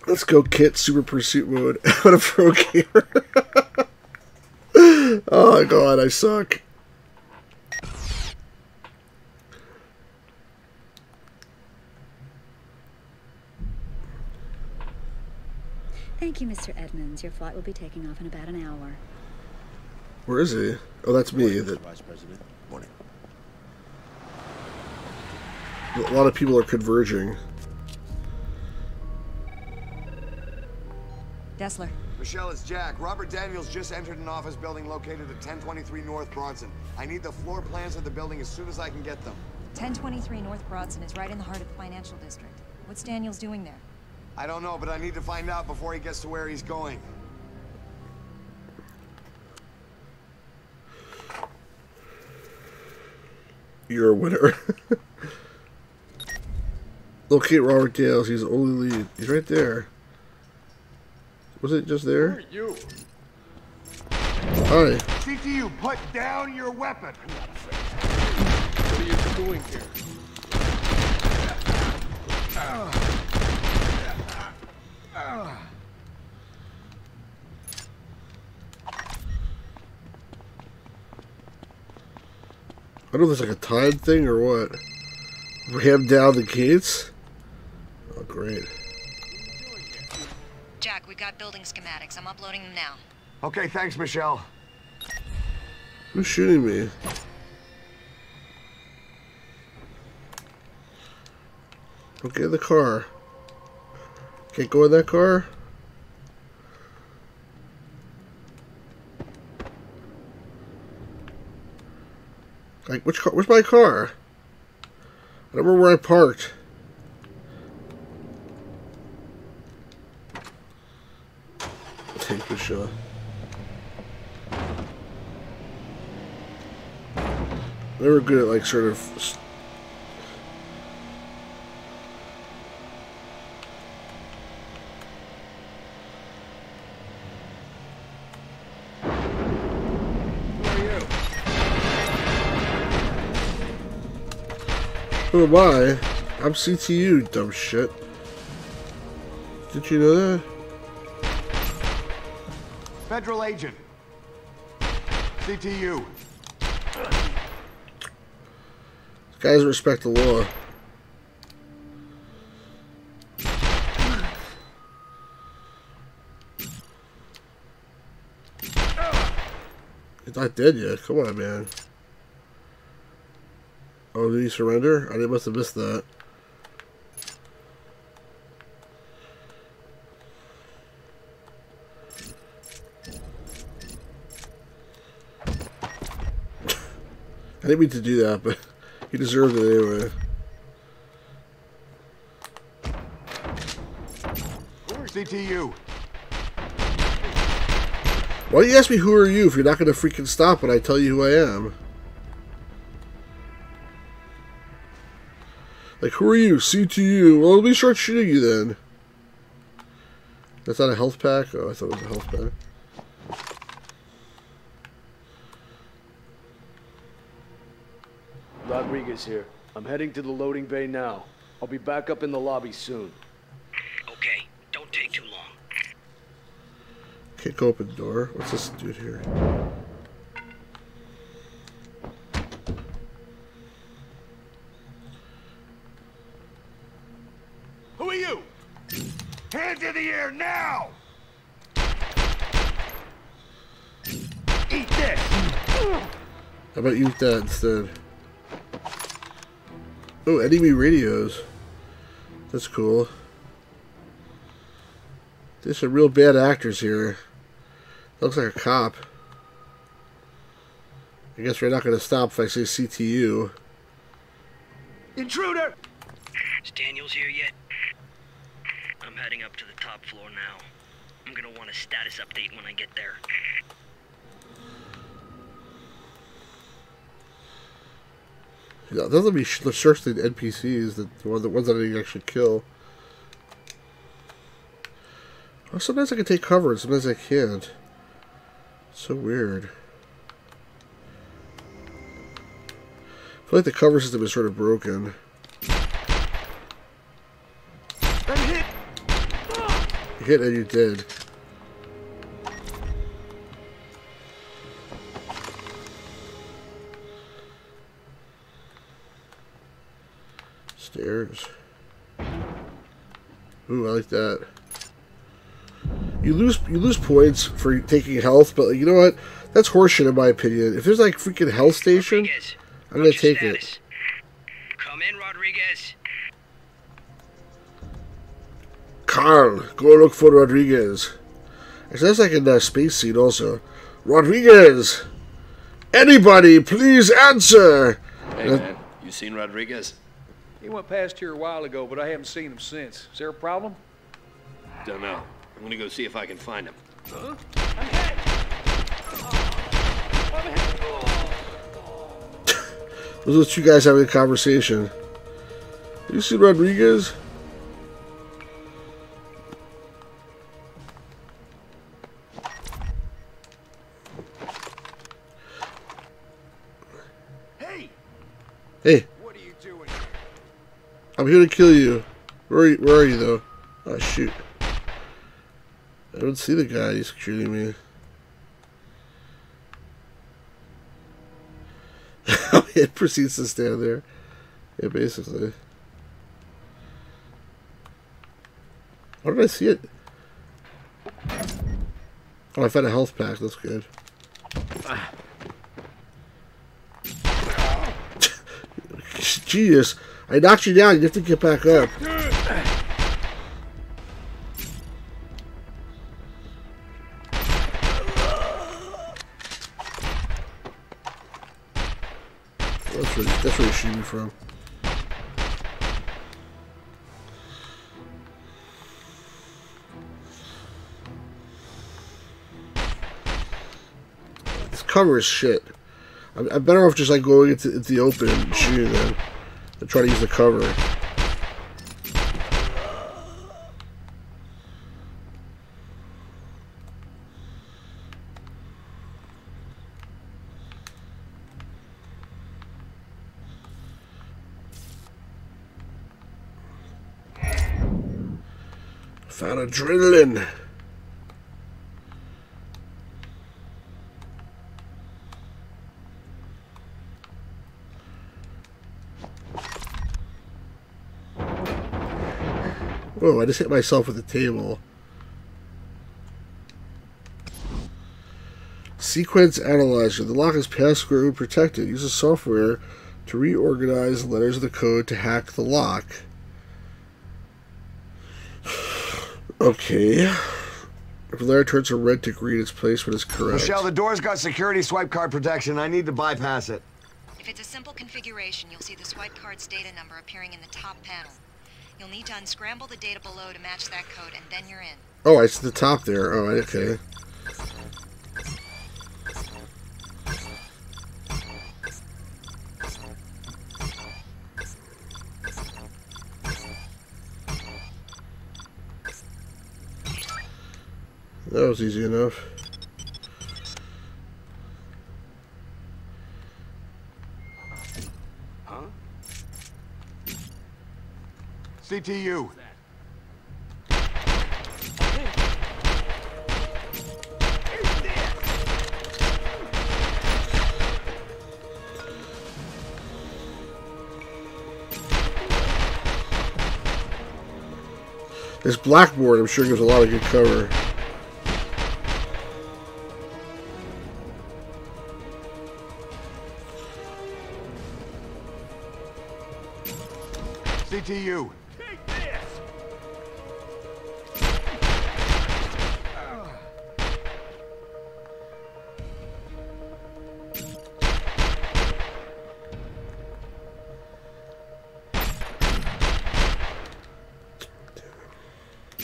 Let's go, KITT. Super pursuit mode. What a pro gamer. oh my god, I suck. Thank you, Mr. Edmonds. Your flight will be taking off in about an hour. Where is he? Oh, that's me. That Vice President. Morning. a lot of people are converging. Kessler. Michelle, it's Jack. Robert Daniels just entered an office building located at 1023 North Bronson. I need the floor plans of the building as soon as I can get them. 1023 North Bronson is right in the heart of the financial district. What's Daniels doing there? I don't know, but I need to find out before he gets to where he's going. You're a winner. Locate Robert Daniels. He's the only lead. He's right there. Was it just there? You. Hi. CTU, put down your weapon. What are you doing here? I don't know if it's like a time thing or what. Ram down the gates? Oh, great. Jack, we've got building schematics. I'm uploading them now. Okay, thanks, Michelle. Who's shooting me? Don't get in the car. Can't go in that car? Like, which car? Where's my car? I don't remember where I parked. Take the shot. They were good at like sort of Who am I? I'm CTU, dumb shit. Did you know that? Federal agent. CTU. Guys respect the law. He's not dead yet. Come on, man. Oh, did he surrender? I must have missed that. Didn't mean to do that, but he deserved it anyway. CTU. Why do you ask me who are you if you're not going to freaking stop when I tell you who I am? Like, who are you? CTU. Well, let me start shooting you then. That's not a health pack? Oh, I thought it was a health pack. Rodriguez here. I'm heading to the loading bay now. I'll be back up in the lobby soon. Okay, don't take too long. Can't open the door. What's this dude here? Who are you? Hands in the air now! Eat this! How about you eat that instead? Oh, enemy radios. That's cool. There's some real bad actors here. Looks like a cop. I guess we're not going to stop if I say CTU. Intruder! Is Daniels here yet? I'm heading up to the top floor now. I'm gonna want a status update when I get there. Yeah, those let me sh- search the NPCs, the, the one- the ones that I didn't actually kill. Oh, sometimes I can take cover, and sometimes I can't. so weird. I feel like the cover system is sort of broken. You hit and you did. Stairs. Ooh, I like that. You lose you lose points for taking health, but you know what? That's horseshit in my opinion. If there's like freaking health station, I'm gonna take it. Come in, Rodriguez. Carl, go look for Rodriguez. It sounds like a uh, space scene also. Rodriguez! Anybody, please answer! Hey, Uh, man, you seen Rodriguez? He went past here a while ago, but I haven't seen him since. Is there a problem? Don't know. I'm gonna go see if I can find him. Huh? Those are the two guys having a conversation. You see Rodriguez? Hey! Hey, I'm here to kill you. Where are you, where are you though? Oh shoot. I don't see the guy he's shooting me. Oh, it proceeds to stand there. Yeah, basically. How did I see it? Oh, I found a health pack. That's good. Ah. Genius. I knocked you down. You have to get back up. That's where, that's where you shoot me from. This cover is shit. I'm, better off just like going into, into the open and shooting them and try to use the cover. Found adrenaline. Whoa, I just hit myself with the table. Sequence Analyzer. The lock is password protected. Uses software to reorganize the letters of the code to hack the lock. Okay. If the letter turns from red to green, its placement is correct. Michelle, the door's got security swipe card protection. I need to bypass it. If it's a simple configuration, you'll see the swipe card's data number appearing in the top panel. You'll need to unscramble the data below to match that code, and then you're in. Oh, it's the top there. Oh, okay. That was easy enough. CTU. This blackboard, I'm sure, gives a lot of good cover. CTU.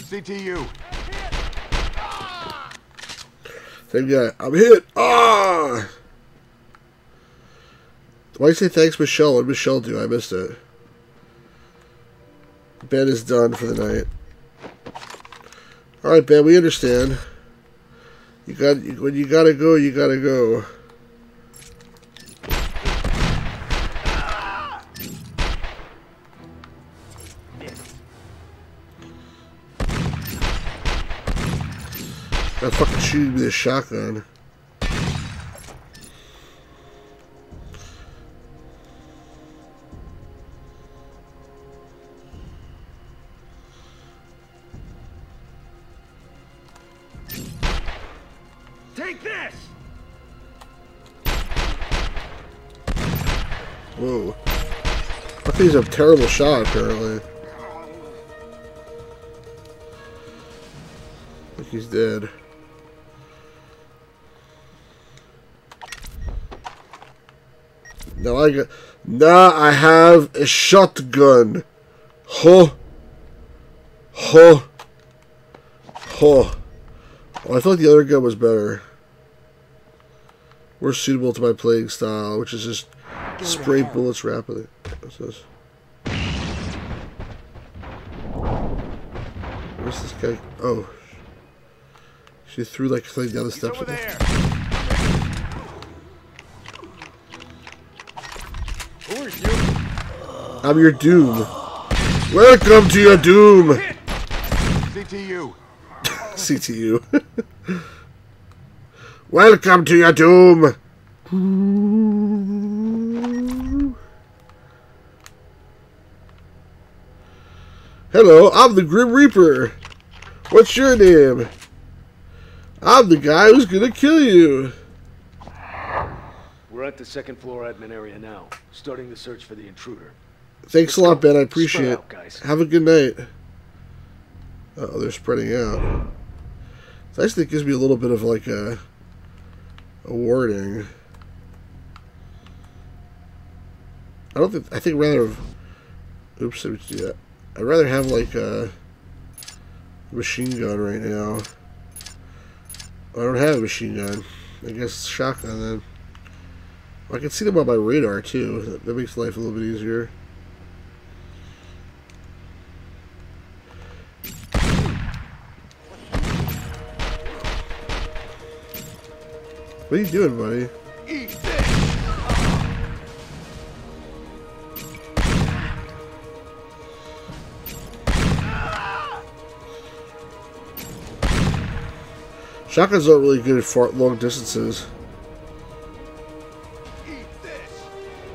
CTU. Same guy. I'm hit. Ah! Why you say thanks, Michelle? What did Michelle do? I missed it. Ben is done for the night. All right, Ben. We understand. You got when you gotta go, you gotta go. That fucking shooting me with a shotgun. Take this! Whoa. I think he's a terrible shot, apparently. Think he's dead. Now I got. Now I have a shotgun. Huh. Huh. Huh. Oh, I thought the other gun was better. More suitable to my playing style, which is just spray bullets rapidly. What's this? Where's this guy? Oh. She threw like something down the steps. I'm your doom. Welcome to your doom. CTU. CTU. Welcome to your doom. Hello, I'm the Grim Reaper. What's your name? I'm the guy who's gonna kill you. We're at the second floor admin area now, starting the search for the intruder. Thanks a lot, Ben. I appreciate it. Have a good night. Oh, they're spreading out. It's nice that it gives me a little bit of like a a warning. I don't think I think rather. Oops, I didn't do that. I'd rather have like a machine gun right now. I don't have a machine gun. I guess shotgun then. I can see them on my radar too. That makes life a little bit easier. What are you doing, buddy? Shotguns aren't really good at far long distances.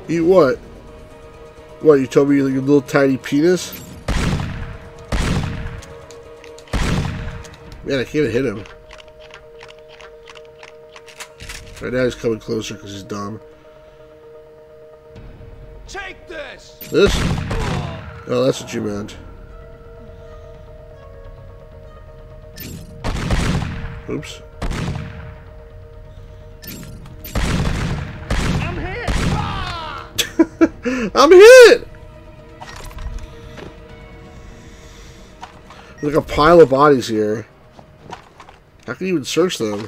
Eat what? What, you told me Like a little tiny penis? Man, I can't hit him. Right now he's coming closer because he's dumb. Take this! This? Oh, that's what you meant. Oops. I'm hit! I'm hit! There's like a pile of bodies here. How can you even search them?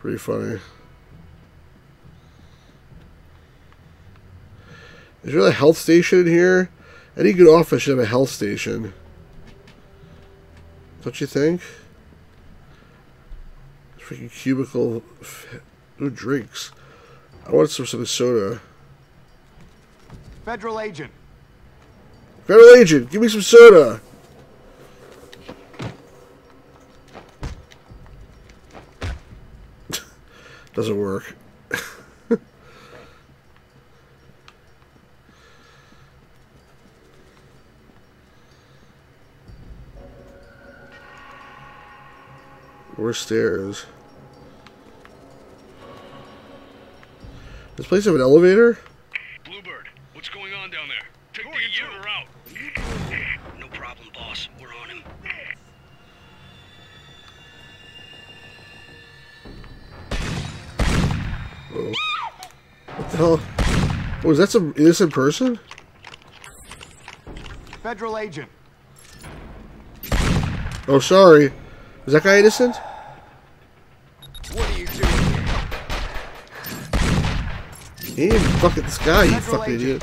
Pretty funny. Is there a health station here? Any good office should have a health station. Don't you think? Freaking cubicle. Who drinks? I want some of soda. Federal agent. Federal agent, give me some soda. Doesn't work. Where's stairs? This place have an elevator? Oh. What the hell? Oh, is that some innocent person? Federal agent. Oh, sorry. Is that guy innocent? What are you doing here? He ain't fucking this guy, you fucking idiot.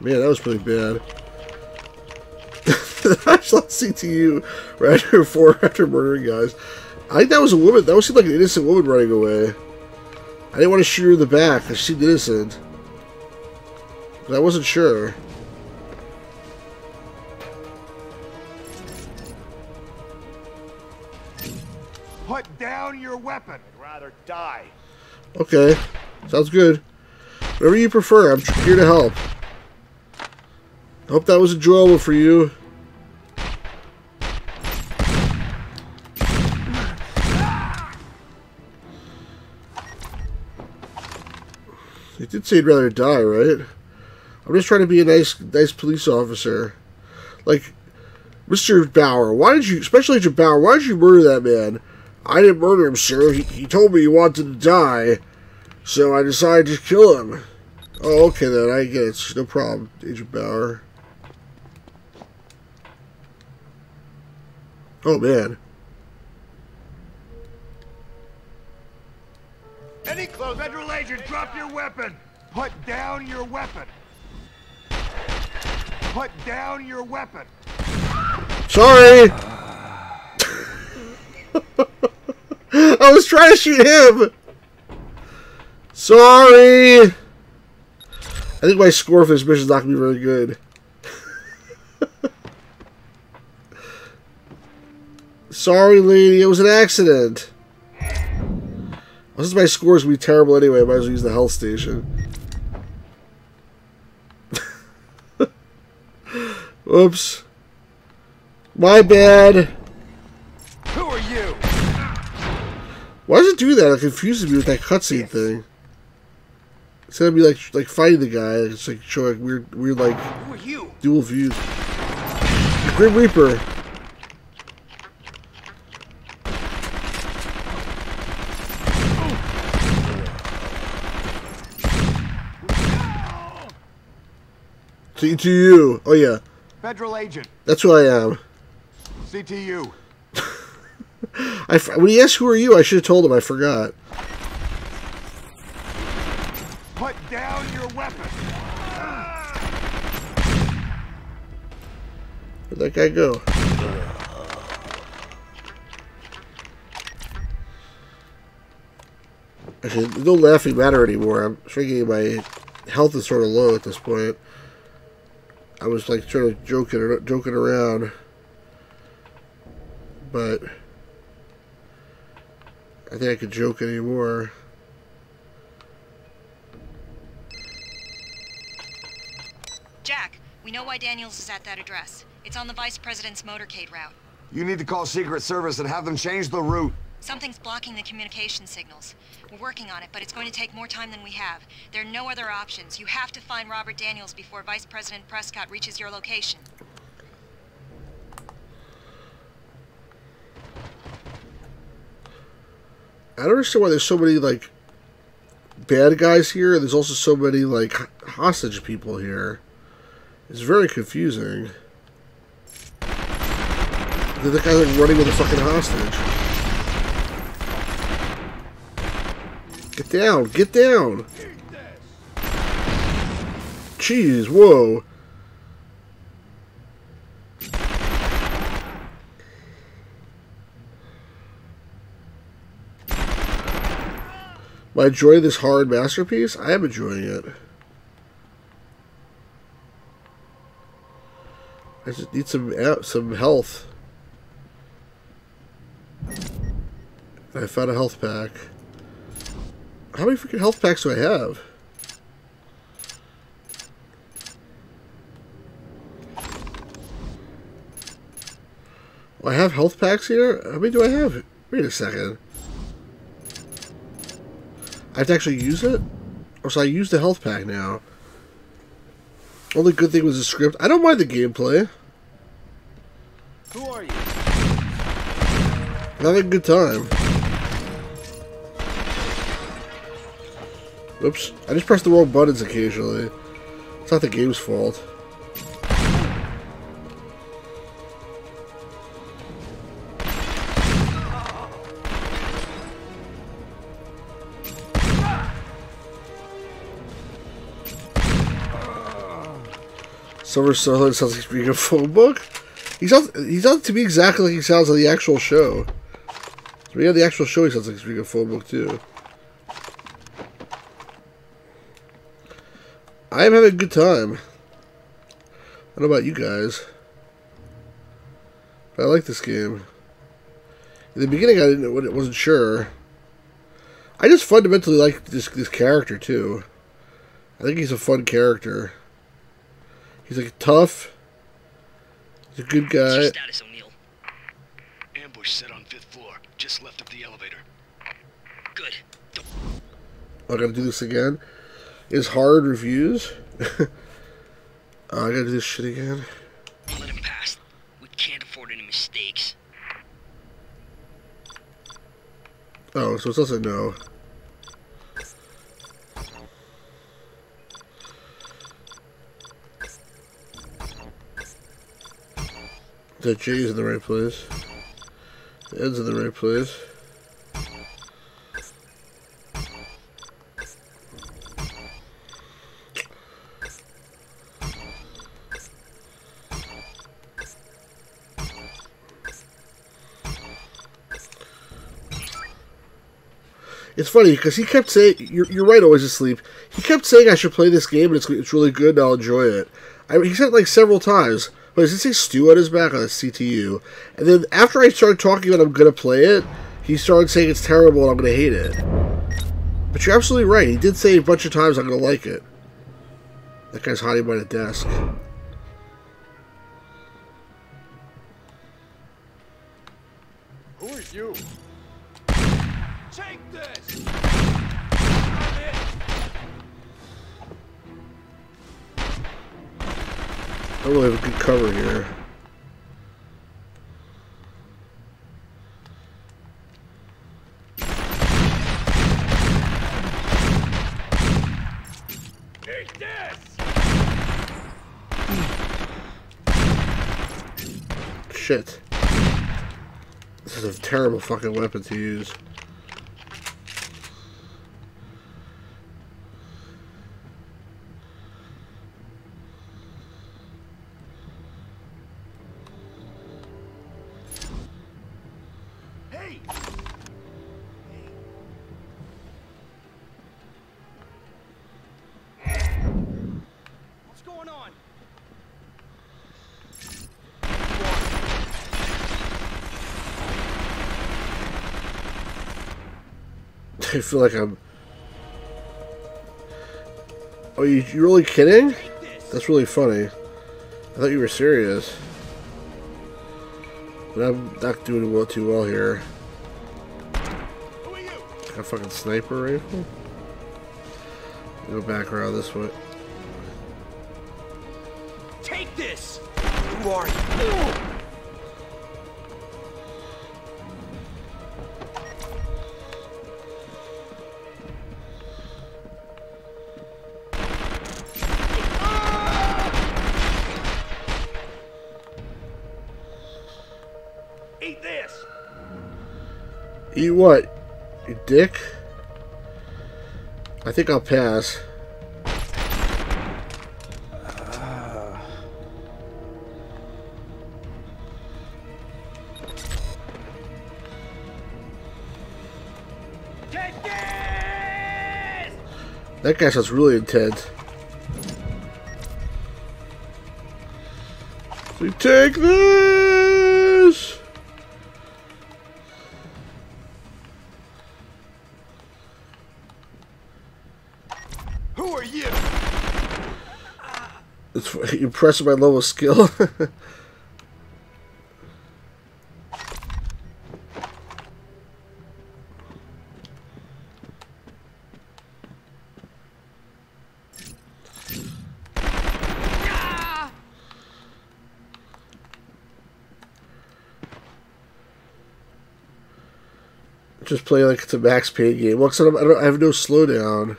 Man, that was pretty bad. I saw CTU right after four after murdering guys. I think that was a woman. That was seemed like an innocent woman running away. I didn't want to shoot her in the back because she seemed innocent. But I wasn't sure. Put down your weapon. I'd rather die. Okay, sounds good. Whatever you prefer, I'm here to help. Hope that was enjoyable for you. You did say you'd rather die, right? I'm just trying to be a nice, nice police officer. Like, Mr. Bauer, why did you, Special Agent Bauer, why did you murder that man? I didn't murder him, sir. He, he told me he wanted to die, so I decided to kill him. Oh, okay then. I get it. No problem, Agent Bauer. Oh, man. Any close, Federal agent, drop your weapon! Put down your weapon! Put down your weapon! Sorry! I was trying to shoot him! Sorry! I think my score for this mission is not going to be very good. Sorry, lady. It was an accident. Since my score is going to be terrible anyway, I might as well use the health station. Oops. My bad. Who are you? Why does it do that? It confuses me with that cutscene thing. Instead of me like like fighting the guy, it's like showing weird weird like Who are you? dual views. Grim Reaper. To, to you. Oh yeah. Federal agent, That's who I am. CTU. I, when he asked who are you, I should have told him. I forgot. Put down your weapon! Where'd that guy go? Actually, no laughing matter anymore. I'm thinking my health is sort of low at this point. I was like sort of joking, joking around, but I think I could joke anymore. Jack, we know why Daniels is at that address. It's on the Vice President's motorcade route. You need to call Secret Service and have them change the route. Something's blocking the communication signals. We're working on it, but it's going to take more time than we have. There are no other options. You have to find Robert Daniels before Vice President Prescott reaches your location. I don't understand why there's so many like bad guys here. There's also so many like hostage people here. It's very confusing. The guy like running with a fucking hostage. Get down! Get down! Jeez! Whoa! Am I enjoying this hard masterpiece? I am enjoying it. I just need some uh, some health. I found a health pack. How many freaking health packs do I have? Oh, I have health packs here? How many do I have? Wait a second. I have to actually use it? Or so I use the health pack now. Only good thing was the script. I don't mind the gameplay. Who are you? Having a good time. Oops. I just press the wrong buttons occasionally. It's not the game's fault. Kiefer Sutherland sounds like reading a phone book. He sounds he sounds to me exactly like he sounds on the actual show. Me on the actual show he sounds like he's reading a phone book too. I am having a good time. I don't know about you guys. But I like this game. In the beginning I didn't I wasn't sure. I just fundamentally like this this character too. I think he's a fun character. He's like tough. He's a good guy. Status, O'Neill. Ambush set on fifth floor. Just left up the elevator. Good. Oh, I gotta do this again. Is hard reviews. oh, I gotta do this shit again. Let him pass. We can't afford any mistakes. Oh, so it doesn't know. The J's in the right place. The N's in the right place. Funny because he kept saying, you're, you're right, always asleep. He kept saying I should play this game and it's, it's really good and I'll enjoy it. I, he said it like several times. But does it say Stu on his back on the CTU? And then after I started talking about I'm to play it, he started saying it's terrible and I'm to hate it. But you're absolutely right. He did say a bunch of times I'm to like it. That guy's hiding by the desk. I really have a good cover here. Shit. This is a terrible fucking weapon to use. Feel like I'm. Oh, you, you really kidding? That's really funny. I thought you were serious. But I'm not doing well too well here. Got a fucking sniper rifle? Go back around this way. Take this! Who are you? Eat what? You dick? I think I'll pass. That guy sounds really intense. We take this! It's impressive my level skill. Just play like it's a Max Payne game. Well, I, I have no slowdown.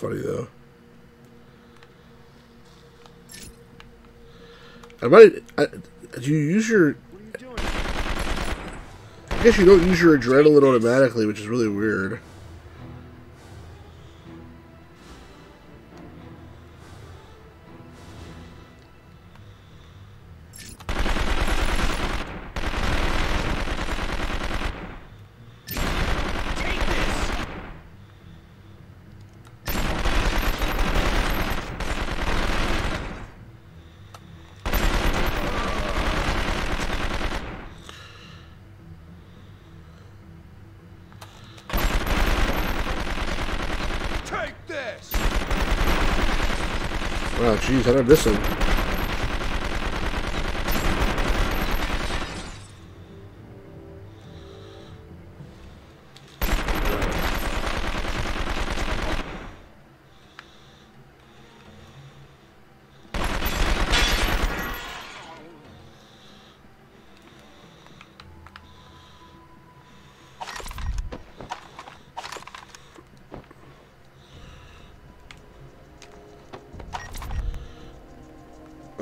Funny though. I might. I, do you use your? I guess you don't use your adrenaline automatically, which is really weird. Wow, jeez, how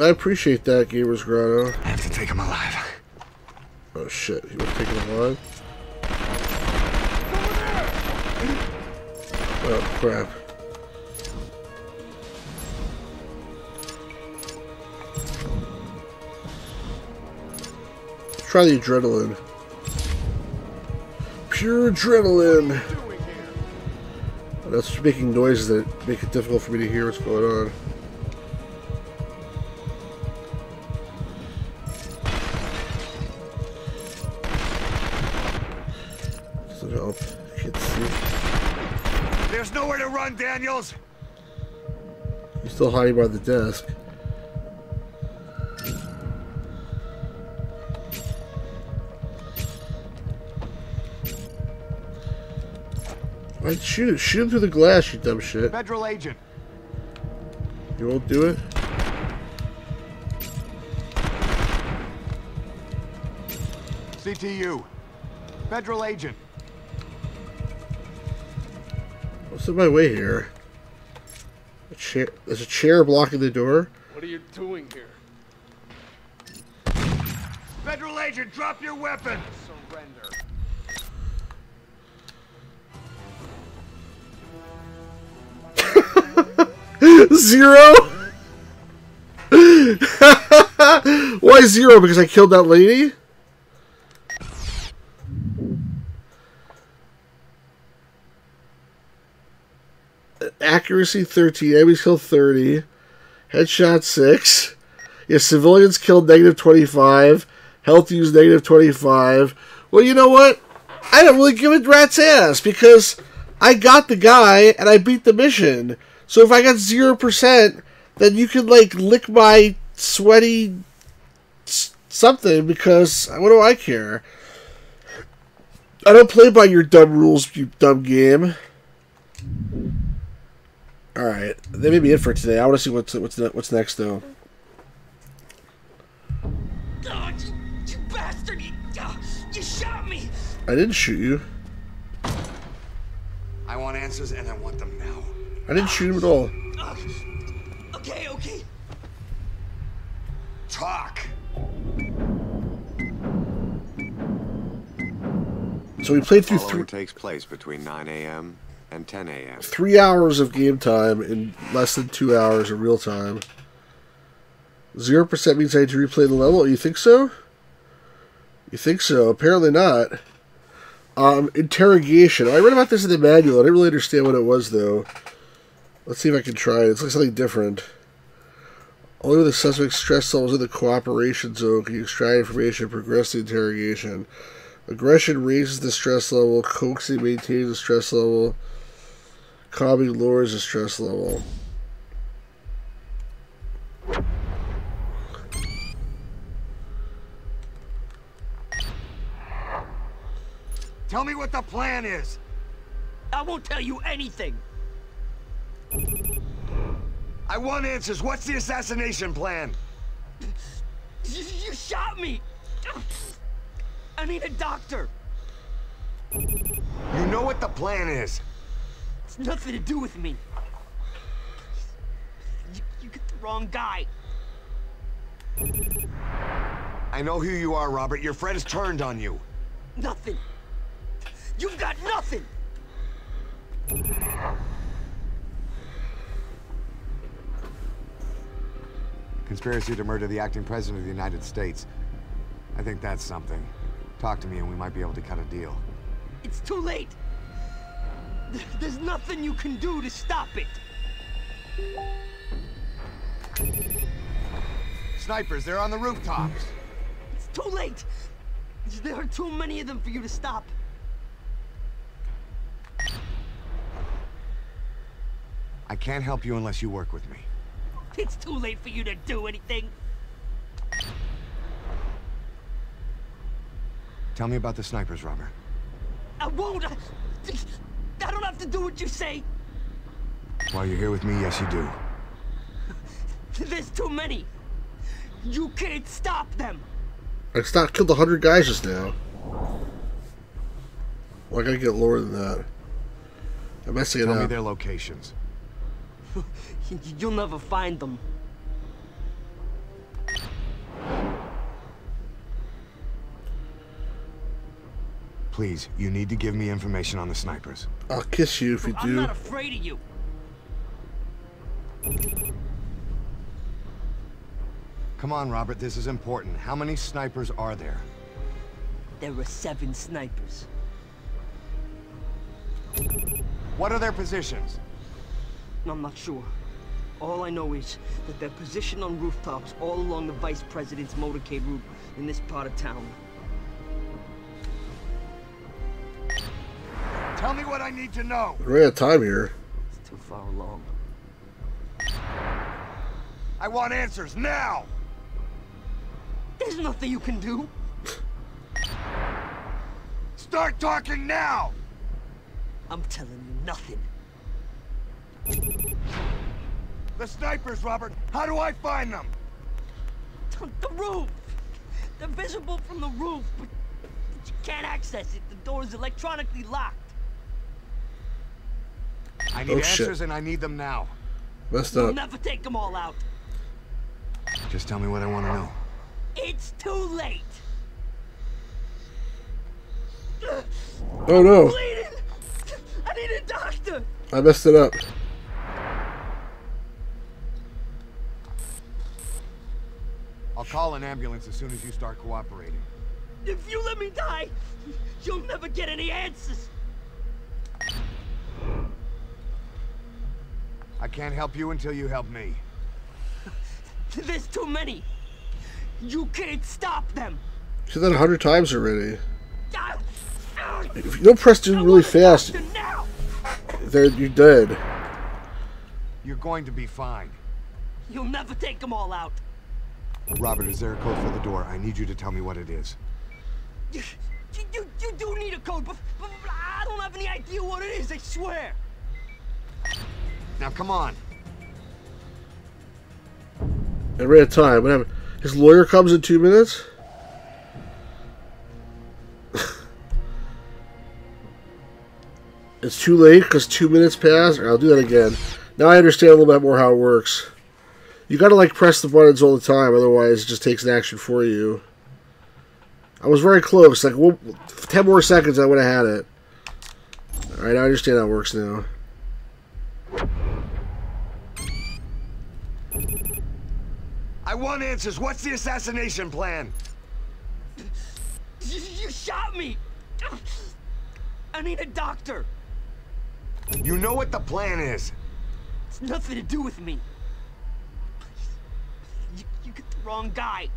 I miss him? I appreciate that, Gamers Grotto. I have to take him alive. Oh shit, he was taking him alive? Oh crap. Let's Try the adrenaline. Pure adrenaline! That's making noises that make it difficult for me to hear what's going on. Still hiding by the desk. Right, shoot it. Shoot him through the glass, you dumb shit. Federal agent. You won't do it? CTU. Federal agent. What's in my way here? A chair. There's a chair blocking the door. What are you doing here? Federal agent, drop your weapon! Surrender. Zero? Why zero? Because I killed that lady? Accuracy 13, enemies killed 30, headshot 6. Yeah, civilians killed negative 25, health used negative 25. Well, you know what? I don't really give a rat's ass because I got the guy and I beat the mission. So if I got 0%, then you can, like, lick my sweaty something because what do I care? I don't play by your dumb rules, you dumb game. All right, that may be it for today. I want to see what's what's ne- what's next though. Oh, you, you bastard! You, oh, you shot me! I didn't shoot you. I want answers and I want them now. I didn't shoot him at all. Oh, okay, okay. Talk! So we played through Following three takes place between 9 a.m. and 10 a.m. three hours of game time in less than two hours of real time. Zero percent means I had to replay the level. You think so? You think so? Apparently not. Um, interrogation. I read about this in the manual. I didn't really understand what it was though. Let's see if I can try it. It's like something different. Only when the suspect's stress levels in the cooperation zone can you extract information and progress the interrogation. Aggression raises the stress level, coaxing maintains the stress level, calming lowers the stress level. Tell me what the plan is! I won't tell you anything. I want answers. What's the assassination plan? You, you shot me. I need a doctor. You know what the plan is. Nothing to do with me. You, you get the wrong guy. I know who you are, Robert. Your friend's turned on you. Nothing. You've got nothing. Conspiracy to murder the acting president of the United States. I think that's something. Talk to me and we might be able to cut a deal. It's too late. Th- There's nothing you can do to stop it. Snipers, they're on the rooftops. It's too late. There are too many of them for you to stop. I can't help you unless you work with me. It's too late for you to do anything. Tell me about the snipers, Robert. I won't. I, I don't have to do what you say. While you're here with me, yes you do. There's too many. You can't stop them. I stopped killed a hundred guys just now. Well, I gotta get lower than that. I'm messing it Tell me their locations. You'll never find them. Please, you need to give me information on the snipers. I'll kiss you if you do. I'm not afraid of you. Come on, Robert, this is important. How many snipers are there? There were seven snipers. What are their positions? I'm not sure. All I know is that they're positioned on rooftops all along the vice president's motorcade route in this part of town. Tell me what I need to know. We're out of time here. It's too far along. I want answers now. There's nothing you can do. Start talking now. I'm telling you nothing. The snipers, Robert. How do I find them? The roof! They're visible from the roof, but, but you can't access it. The door is electronically locked. I need Oh, shit. answers and I need them now. Messed up. You'll never take them all out. Just tell me what I want to know. It's too late. Oh no, Bleeding! I need a doctor! I messed it up. I'll call an ambulance as soon as you start cooperating. If you let me die, you'll never get any answers. I can't help you until you help me. There's too many. You can't stop them. You said that a hundred times already. Ah. If you don't press do really fast, then you're dead. You're going to be fine. You'll never take them all out. Robert, is there a code for the door? I need you to tell me what it is. You, you, you do need a code, but, but, but I don't have any idea what it is, I swear. Now, come on. I ran out of time. What happened? His lawyer comes in two minutes. it's too late because two minutes passed. I'll do that again. Now I understand a little bit more how it works. You gotta like press the buttons all the time, otherwise it just takes an action for you. I was very close. Like well, ten more seconds, I would have had it. All right, I understand how it works now. I want answers. What's the assassination plan? You, you shot me. I need a doctor. You know what the plan is. It's nothing to do with me. You, you get the wrong guy.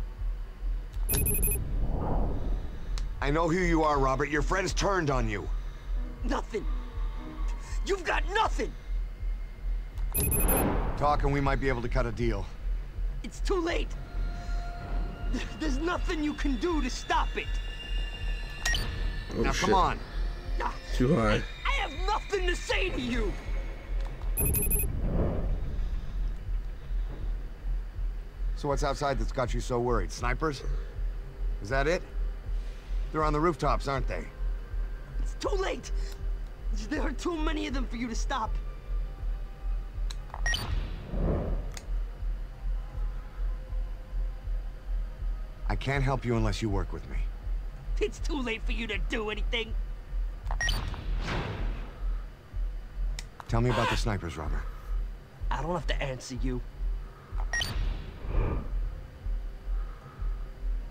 I know who you are, Robert. Your friends turned on you. Nothing. You've got nothing. Talk and we might be able to cut a deal. It's too late. There's nothing you can do to stop it. Oh, now, shit. come on. Too high. I have nothing to say to you. So what's outside that's got you so worried? Snipers? Is that it? They're on the rooftops, aren't they? It's too late. There are too many of them for you to stop. I can't help you unless you work with me. It's too late for you to do anything. Tell me about the snipers, Robert. I don't have to answer you.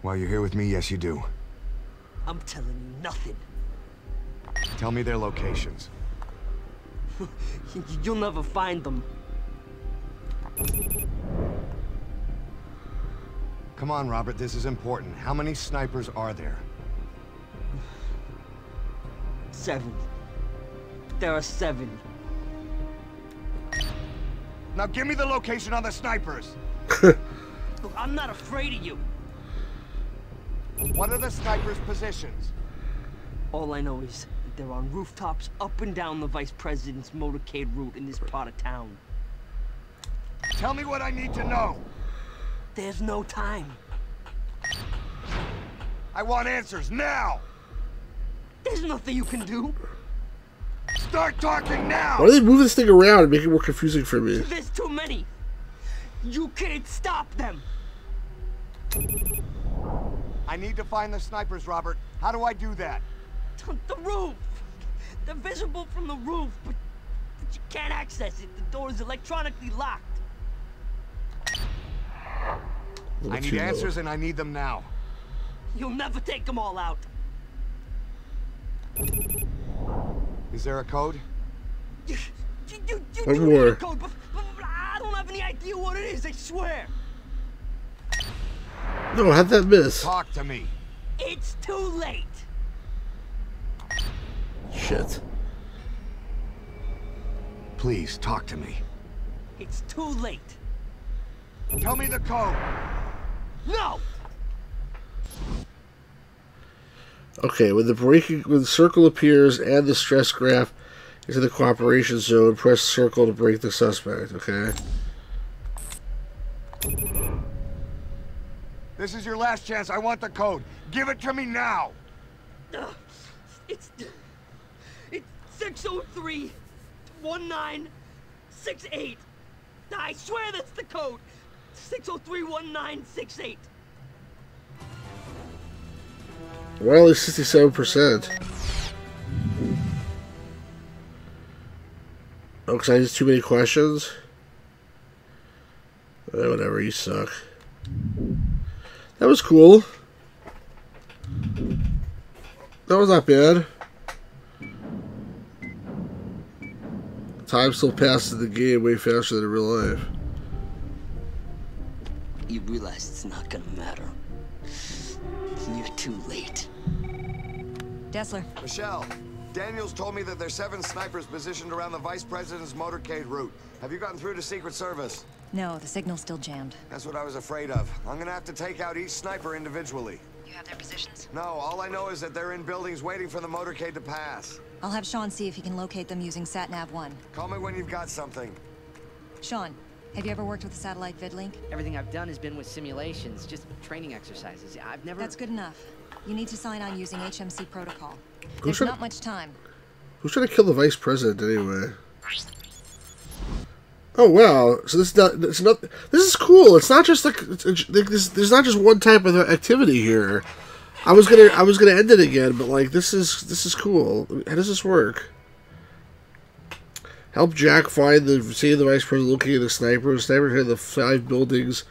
While you're here with me, yes, you do. I'm telling you nothing. Tell me their locations. You'll never find them. Come on, Robert, this is important. How many snipers are there? Seven. There are seven. Now give me the location on the snipers. Look, I'm not afraid of you. What are the snipers' positions? All I know is that they're on rooftops up and down the vice president's motorcade route in this part of town. Tell me what I need to know. There's no time. I want answers now. There's nothing you can do. Start talking now. Why do they move this thing around and make it more confusing for me? There's too many. You can't stop them. I need to find the snipers, Robert. How do I do that? The roof! They're visible from the roof, but, but you can't access it. The door is electronically locked. I need answers and I need them now. You'll never take them all out. Is there a code? You, you, you One do need more. a code, but, but, but I don't have any idea what it is, I swear. No, how'd that miss? Talk to me. It's too late. Shit. Please, talk to me. It's too late. Tell me the code. No! Okay, when the breaking when the circle appears and the stress graph is in the cooperation zone, press circle to break the suspect. Okay. This is your last chance. I want the code. Give it to me now. Ugh. It's it's six oh three one nine six eight. I swear that's the code. Six oh three one nine six eight. Why only sixty-seven percent? Oh, because I asked too many questions. Eh, whatever, you suck. That was cool. That was not bad. Time still passes in the game way faster than in real life. You realize it's not gonna matter. You're too late. Dessler. Michelle, Daniels told me that there's seven snipers positioned around the Vice President's motorcade route. Have you gotten through to Secret Service? No, the signal's still jammed. That's what I was afraid of. I'm gonna have to take out each sniper individually. You have their positions? No, all I know is that they're in buildings waiting for the motorcade to pass. I'll have Sean see if he can locate them using SatNav-1. Call me when you've got something. Sean, have you ever worked with a satellite vidlink? Everything I've done has been with simulations, just training exercises. I've never... That's good enough. You need to sign on using HMC protocol. Who's There's trying- not much time. Who's trying to kill the vice president anyway? Oh wow! So this is not. Not. This is cool. It's not just like it's, it's, there's, not just one type of activity here. I was gonna I was gonna end it again, but like this is this is cool. How does this work? Help Jack find the see the vice president looking at the sniper. The sniper hit the five buildings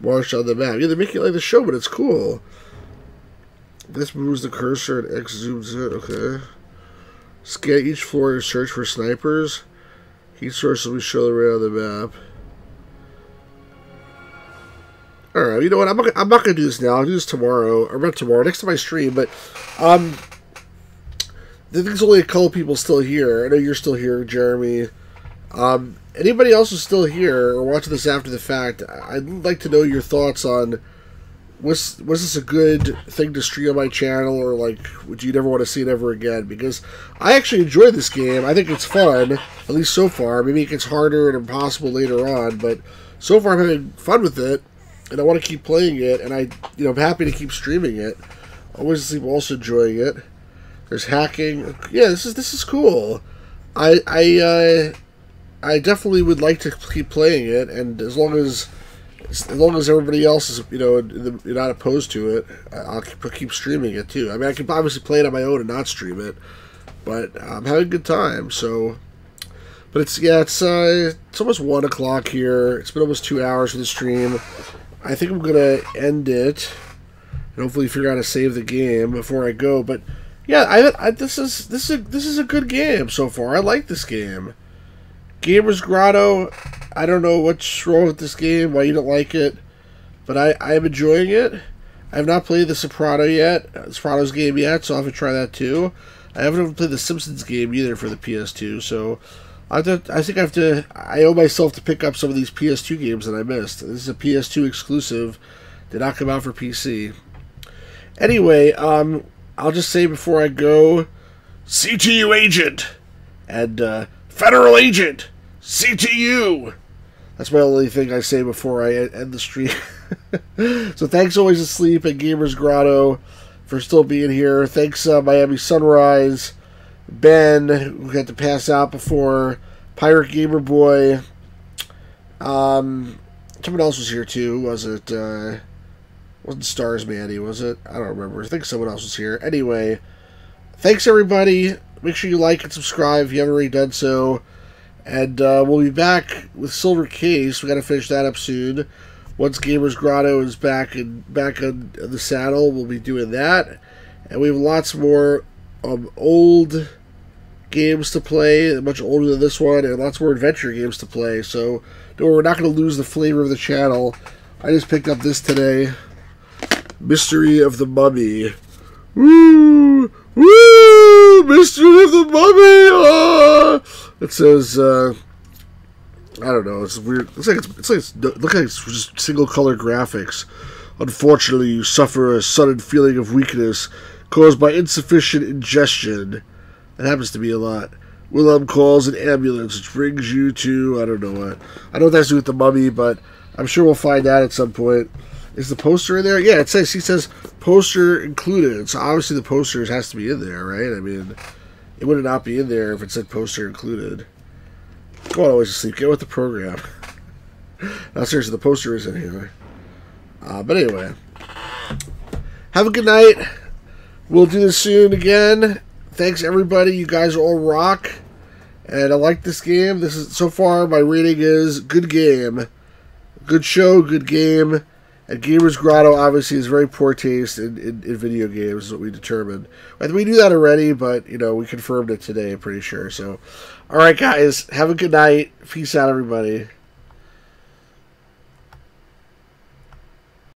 marked on the map. Yeah, they make it like the show, but it's cool. This moves the cursor and X zooms it. Okay. Scan each floor and search for snipers. Each source will be shown right on the map. Alright, you know what? I'm not, I'm not going to do this now. I'll do this tomorrow. Or not tomorrow, next time I stream. But, um, there's only a couple people still here. I know you're still here, Jeremy. Um, anybody else who's still here or watching this after the fact, I'd like to know your thoughts on was was this a good thing to stream on my channel or like would you never want to see it ever again? Because i actually enjoy this game. I think it's fun at least so far. Maybe it gets harder and impossible later on but so far i'm having fun with it and i want to keep playing it and i you know i'm happy to keep streaming it. Always i'm also enjoying it. There's hacking. Yeah this is this is cool. I i uh i definitely would like to keep playing it and as long as as long as everybody else is, you know, you're not opposed to it, I'll keep, keep streaming it too. I mean, I can obviously play it on my own and not stream it, but I'm having a good time. So, but it's yeah, it's uh, it's almost one o'clock here. It's been almost two hours for the stream. I think I'm gonna end it and hopefully figure out how to save the game before I go. But yeah, I, I this is this is a, this is a good game so far. I like this game. Gamers Grotto, I don't know what's wrong with this game, why you don't like it, but I, I am enjoying it. I have not played the Soprano yet, uh, Sopranos game yet, so I'll have to try that too. I haven't even played the Simpsons game either for the PS2, so I, I think I have to. I owe myself to pick up some of these PS2 games that I missed. This is a PS2 exclusive, did not come out for PC. Anyway, um, I'll just say before I go, CTU agent and uh, federal agent CTU. That's my only thing I say before I end the stream. so thanks always to Sleep and Gamers Grotto for still being here. Thanks uh, Miami Sunrise, Ben who had to pass out before, Pirate Gamer Boy. Um, someone else was here too. Was it? Uh, wasn't Stars Manny? Was it? I don't remember. I think someone else was here. Anyway, thanks everybody. Make sure you like and subscribe if you haven't already done so. And uh, we'll be back with Silver Case. We got to finish that up soon. Once Gamers Grotto is back and back on the saddle, we'll be doing that. And we have lots more um, old games to play, much older than this one, and lots more adventure games to play. So, no, we're not going to lose the flavor of the channel. I just picked up this today. Mystery of the Mummy. Woo! Woo! Mystery of the Mummy! Ah! It says, uh, I don't know. It's weird. It's like it's, it's like it's, look like it's just single color graphics. Unfortunately, you suffer a sudden feeling of weakness caused by insufficient ingestion. That happens to me a lot. Willem calls an ambulance, which brings you to I don't know what. I don't know what that's to do with the mummy, but I'm sure we'll find out at some point. Is the poster in there? Yeah, it says he says poster included. So obviously the poster has to be in there, right? I mean, it would not be in there if it said poster included. Go on, always to sleep. Get with the program. now, seriously, the poster is in here. Uh, but anyway, have a good night. We'll do this soon again. Thanks everybody. You guys all rock. And I like this game. This is so far my rating is good game. Good show, good game. And Gamers Grotto obviously is very poor taste in, in, in video games, is what we determined. And we knew that already, but you know, we confirmed it today, I'm pretty sure. So alright guys, have a good night. Peace out everybody.